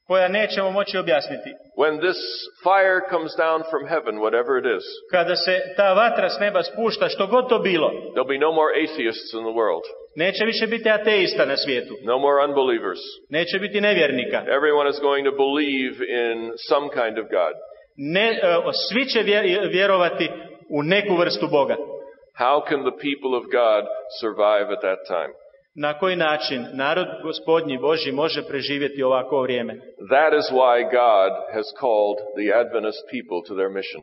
koja nećemo moći objasniti. When this fire comes down from heaven, whatever it is, Kada se ta vatra s neba spušta, što god to bilo, there'll be no more atheists in the world, neće više biti ateista na svijetu, no more unbelievers. neće biti nevjernika. Everyone is going to believe in some kind of God. Ne, e, svi će vjer- vjerovati u neku vrstu Boga. How can the people of God survive at that time? Na koji način narod gospodnji Boži može preživjeti ovako vrijeme? That is why God has called the Adventist people to their mission.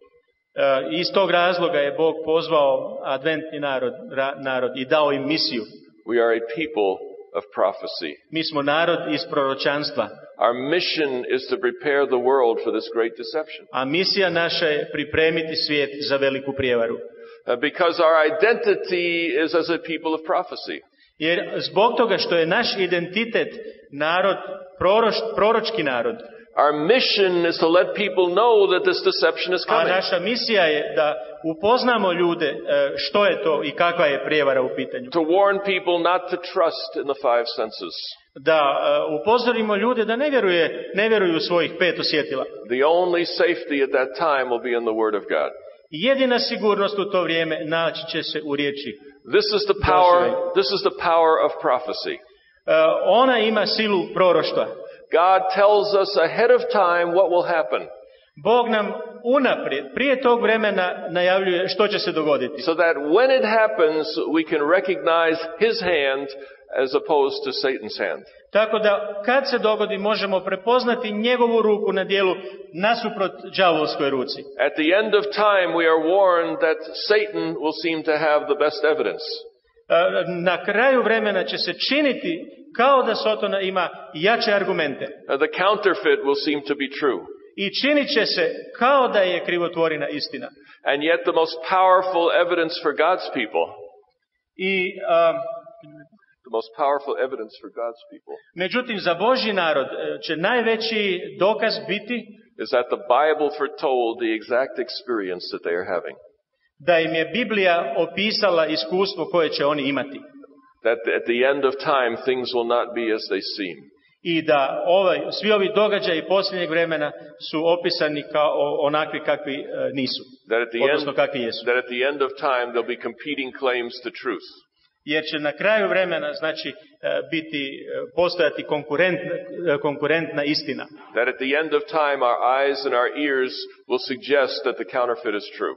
E, Iz tog razloga je Bog pozvao adventni narod, ra- narod i dao im misiju. We are a people of prophecy. Mi smo narod iz proročanstva, Our mission is to prepare the world for this great deception. a misija naša je pripremiti svijet za veliku prijevaru. Uh, because our identity is as a people of prophecy. Jer zbog toga što je naš identitet narod, proroš, proročki narod, Our mission is to let people know that this deception is a coming. naša misija je da upoznamo ljude e, što je to i kakva je prijevara u pitanju. To warn people not to trust in the five senses. Da e, upozorimo ljude da ne, vjeruje, ne vjeruju u svojih pet osjetila. The only safety at that time will be in the Word of God. Jedina sigurnost u to vrijeme naći će se u riječi. This is the power, this is the power of prophecy. E, Ona ima silu proroštva. God tells us ahead of time what will happen Bog nam unaprijed, prije tog vremena najavljuje što će se dogoditi. so that when it happens, we can recognize His hand as opposed to Satan's hand. Tako da kad se dogodi možemo prepoznati njegovu ruku na dijelu nasuprot đavolskoj ruci. At the end of time, we are warned that Satan will seem to have the best evidence. E, Na kraju vremena će se činiti kao da Sotona ima jače argumente. Uh, the counterfeit will seem to be true. I činit će se kao da je krivotvorina istina. And yet the most powerful evidence for God's people, I a, the most powerful evidence for God's people međutim za Božji narod će najveći dokaz biti is that the Bible foretold the exact experience that they are having. da im je Biblija opisala iskustvo koje će oni imati. That at the end of time things will not be as they seem. I da ovaj, svi ovi događaji posljednjeg vremena su opisani kao onakvi kakvi nisu. That at the Odnosno end, kakvi jesu. that at the end of time there'll be competing claims to truth. Jer će na kraju vremena znači e, biti, e, postojati konkurent, e, konkurentna istina. That at the end of time our eyes and our ears will suggest that the counterfeit is true.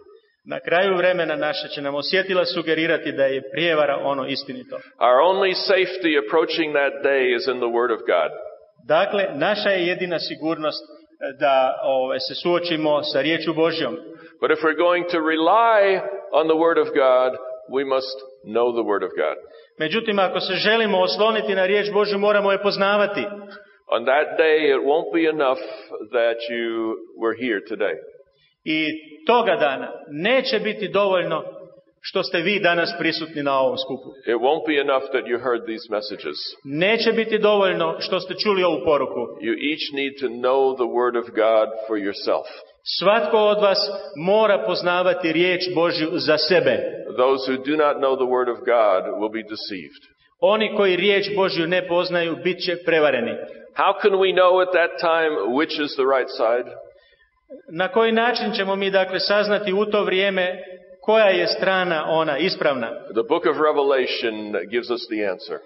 Na kraju vremena naša će nam osjetila sugerirati da je prijevara ono istinito. Our only safety approaching that day is in the Word of God. Dakle, naša je jedina sigurnost da ove, se suočimo sa riječu Božjom. But if we're going to rely on the Word of God, we must know the Word of God. Međutim, ako se želimo osloniti na riječ Božju, moramo je poznavati. On that day, it won't be enough that you were here today. I toga dana neće biti dovoljno što ste vi danas prisutni na ovom skupu. It won't be enough that you heard these messages. Neće biti dovoljno što ste čuli ovu poruku. You each need to know the Word of God for yourself. Svatko od vas mora poznavati riječ Božju za sebe. Those who do not know the Word of God will be deceived. Oni koji riječ Božju ne poznaju, bit će prevareni. How can we know at that time which is the right side? Na koji način ćemo mi dakle saznati u to vrijeme koja je strana ona ispravna? The book of Revelation gives us the answer.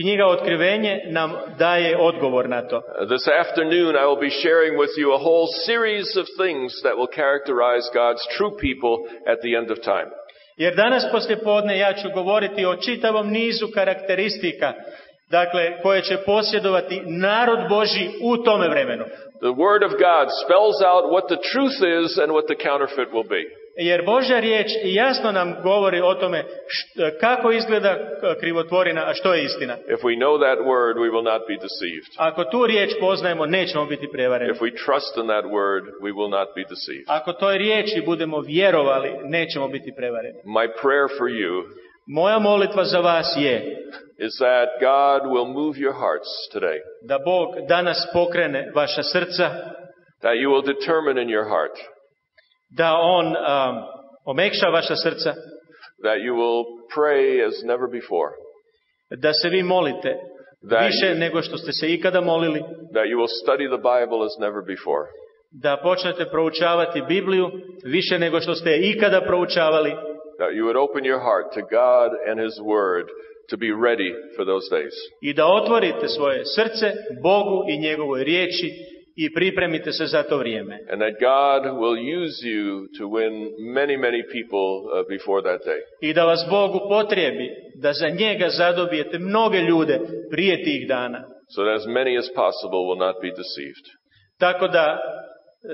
Knjiga Otkrivenje nam daje odgovor na to. This afternoon, I will be sharing with you a whole series of things that will characterize God's true people at the end of time. Jer danas poslijepodne ja ću govoriti o čitavom nizu karakteristika dakle, koje će posjedovati narod Boži u tome vremenu. The Word of God spells out what the truth is and what the counterfeit will be. Jer Božja riječ jasno nam govori o tome št- kako izgleda krivotvorina, a što je istina. If we know that Word, we will not be deceived. Ako tu riječ poznajemo, nećemo biti prevareni. If we trust in that Word, we will not be deceived. Ako toj riječi budemo vjerovali, nećemo biti prevareni. My prayer for you Moja molitva za vas je is that God will move your hearts today, da Bog danas pokrene vaša srca, that you will determine in your heart da On um, omekša vaša srca, that you will pray as never before, da se vi molite that više you, nego što ste se ikada molili, that you will study the Bible as never before, da počnete proučavati Bibliju više nego što ste ikada proučavali, that you would open your heart to God and His Word to be ready for those days. i da otvorite svoje srce Bogu i njegovoj riječi i pripremite se za to vrijeme. And that God will use you to win many, many people uh, before that day. I da vas Bog upotrebi da za njega zadobijete mnoge ljude prije tih dana. So that as many as possible will not be deceived. Tako da e,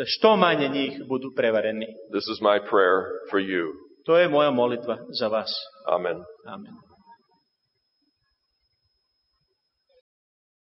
što manje njih budu prevareni. This is my prayer for you. To je moja molitva za vas. Amen. Amen.